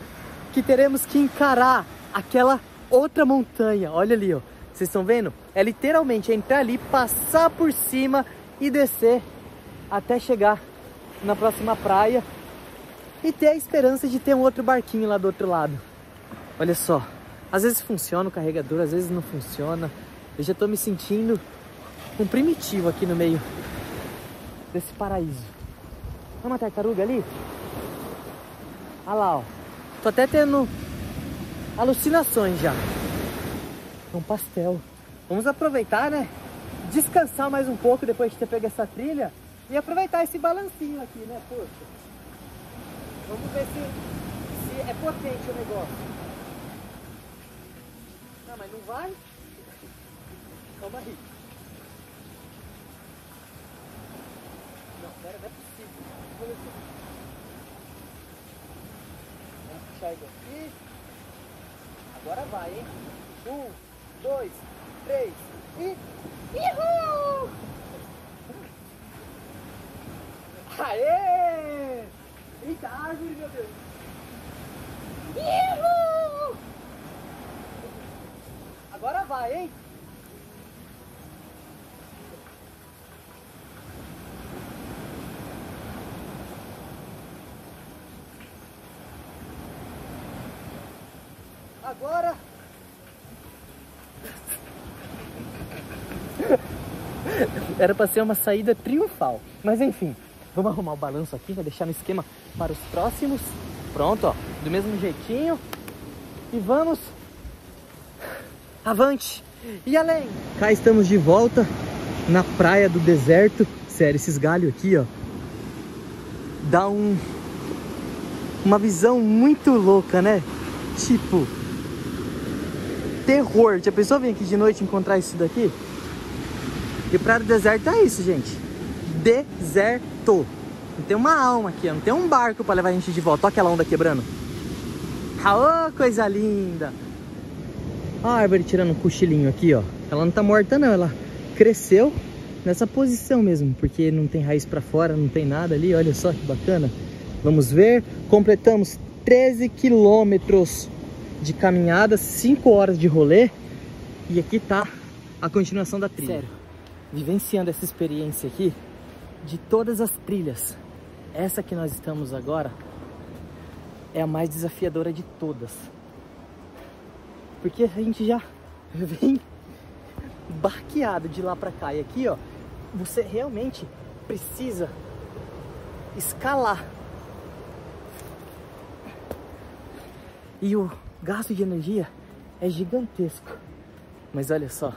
que teremos que encarar aquela outra montanha. Olha ali, ó. Vocês estão vendo? É literalmente entrar ali, passar por cima e descer até chegar na próxima praia e ter a esperança de ter um outro barquinho lá do outro lado. Olha só. Às vezes funciona o carregador, às vezes não funciona. Eu já tô me sentindo um primitivo aqui no meio desse paraíso. Olha uma tartaruga ali? Olha lá, ó. Tô até tendo alucinações já. Um pastel. Vamos aproveitar, né? Descansar mais um pouco depois de ter pego essa trilha e aproveitar esse balancinho aqui, né? Poxa. Vamos ver se, se é potente o negócio. Não, mas não vai? Calma aí. Não, pera, não é possível. Vamos puxar ele aqui. Agora vai, hein? Um, dois, três e... Uhul! Aê! Eita, árvore, meu Deus! Uhul! Agora vai, hein? Agora. Era para ser uma saída triunfal. Mas enfim, vamos arrumar o balanço aqui, vai deixar no esquema para os próximos. Pronto, ó, do mesmo jeitinho. E vamos avante e além. Cá estamos de volta na praia do deserto. Sério, esses galhos aqui, ó, dá um uma visão muito louca, né? Tipo, terror. Já pensou vir aqui de noite encontrar isso daqui? E do deserto é isso, gente. Deserto. Não tem uma alma aqui, não tem um barco para levar a gente de volta. Olha aquela onda quebrando. Ah, coisa linda. Olha a árvore tirando um cochilinho aqui, ó. Ela não tá morta não, ela cresceu nessa posição mesmo, porque não tem raiz para fora, não tem nada ali, olha só que bacana. Vamos ver, completamos 13 quilômetros de caminhada, 5 horas de rolê e aqui tá a continuação da trilha. Sério, vivenciando essa experiência aqui de todas as trilhas, essa que nós estamos agora é a mais desafiadora de todas. Porque a gente já vem barqueado de lá para cá. E aqui, ó, você realmente precisa escalar. E o gasto de energia é gigantesco. Mas olha só,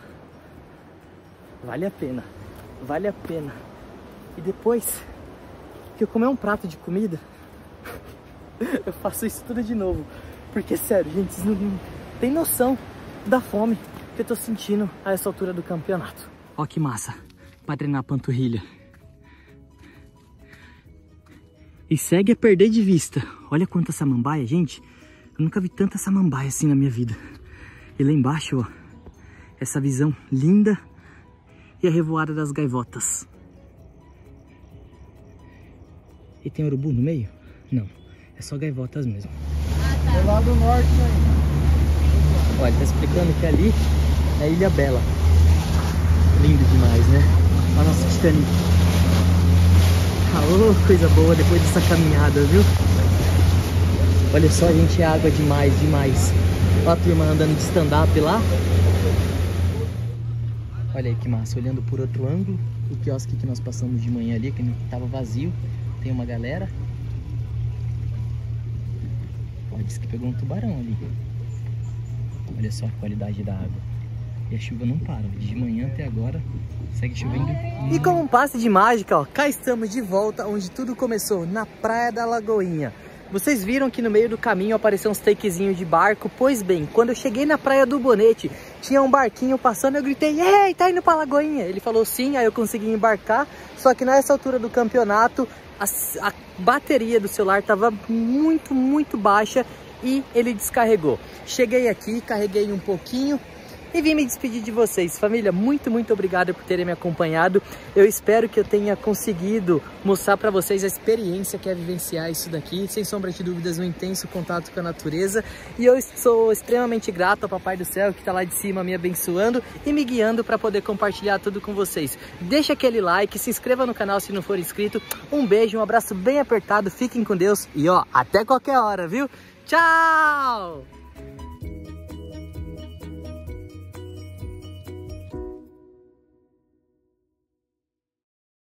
vale a pena, vale a pena. E depois que eu comer um prato de comida, eu faço isso tudo de novo. Porque, sério, gente, vocês não tem noção da fome que eu tô sentindo a essa altura do campeonato. Ó que massa, pra treinar a panturrilha. E segue a perder de vista. Olha quanta samambaia, gente. Eu nunca vi tanta samambaia assim na minha vida. E lá embaixo, ó, essa visão linda e a revoada das gaivotas. E tem urubu no meio? Não, é só gaivotas mesmo. É lá do norte, né? Olha, tá explicando que ali é Ilha Bela. Lindo demais, né? Olha nosso Titanic. Ah, coisa boa depois dessa caminhada, viu? Olha só, gente, é água demais, demais. Olha a turma andando de stand-up lá. Olha aí que massa, olhando por outro ângulo. O quiosque que nós passamos de manhã ali, que estava vazio. Tem uma galera. Ó, disse que pegou um tubarão ali. Olha só a qualidade da água. E a chuva não para, de manhã até agora segue chovendo. E como um passe de mágica, ó, cá estamos de volta onde tudo começou, na Praia da Lagoinha. Vocês viram que no meio do caminho apareceu uns takezinhos de barco? Pois bem, quando eu cheguei na Praia do Bonete, tinha um barquinho passando, eu gritei, ei, tá indo pra Lagoinha? Ele falou sim, aí eu consegui embarcar, só que nessa altura do campeonato, a, a bateria do celular estava muito, muito baixa e ele descarregou. Cheguei aqui, carreguei um pouquinho e vim me despedir de vocês. Família, muito, muito obrigado por terem me acompanhado. Eu espero que eu tenha conseguido mostrar para vocês a experiência que é vivenciar isso daqui. Sem sombra de dúvidas, um intenso contato com a natureza. E eu sou extremamente grato ao Papai do Céu que está lá de cima me abençoando e me guiando para poder compartilhar tudo com vocês. Deixa aquele like, se inscreva no canal se não for inscrito. Um beijo, um abraço bem apertado, fiquem com Deus e ó, até qualquer hora, viu? Tchau!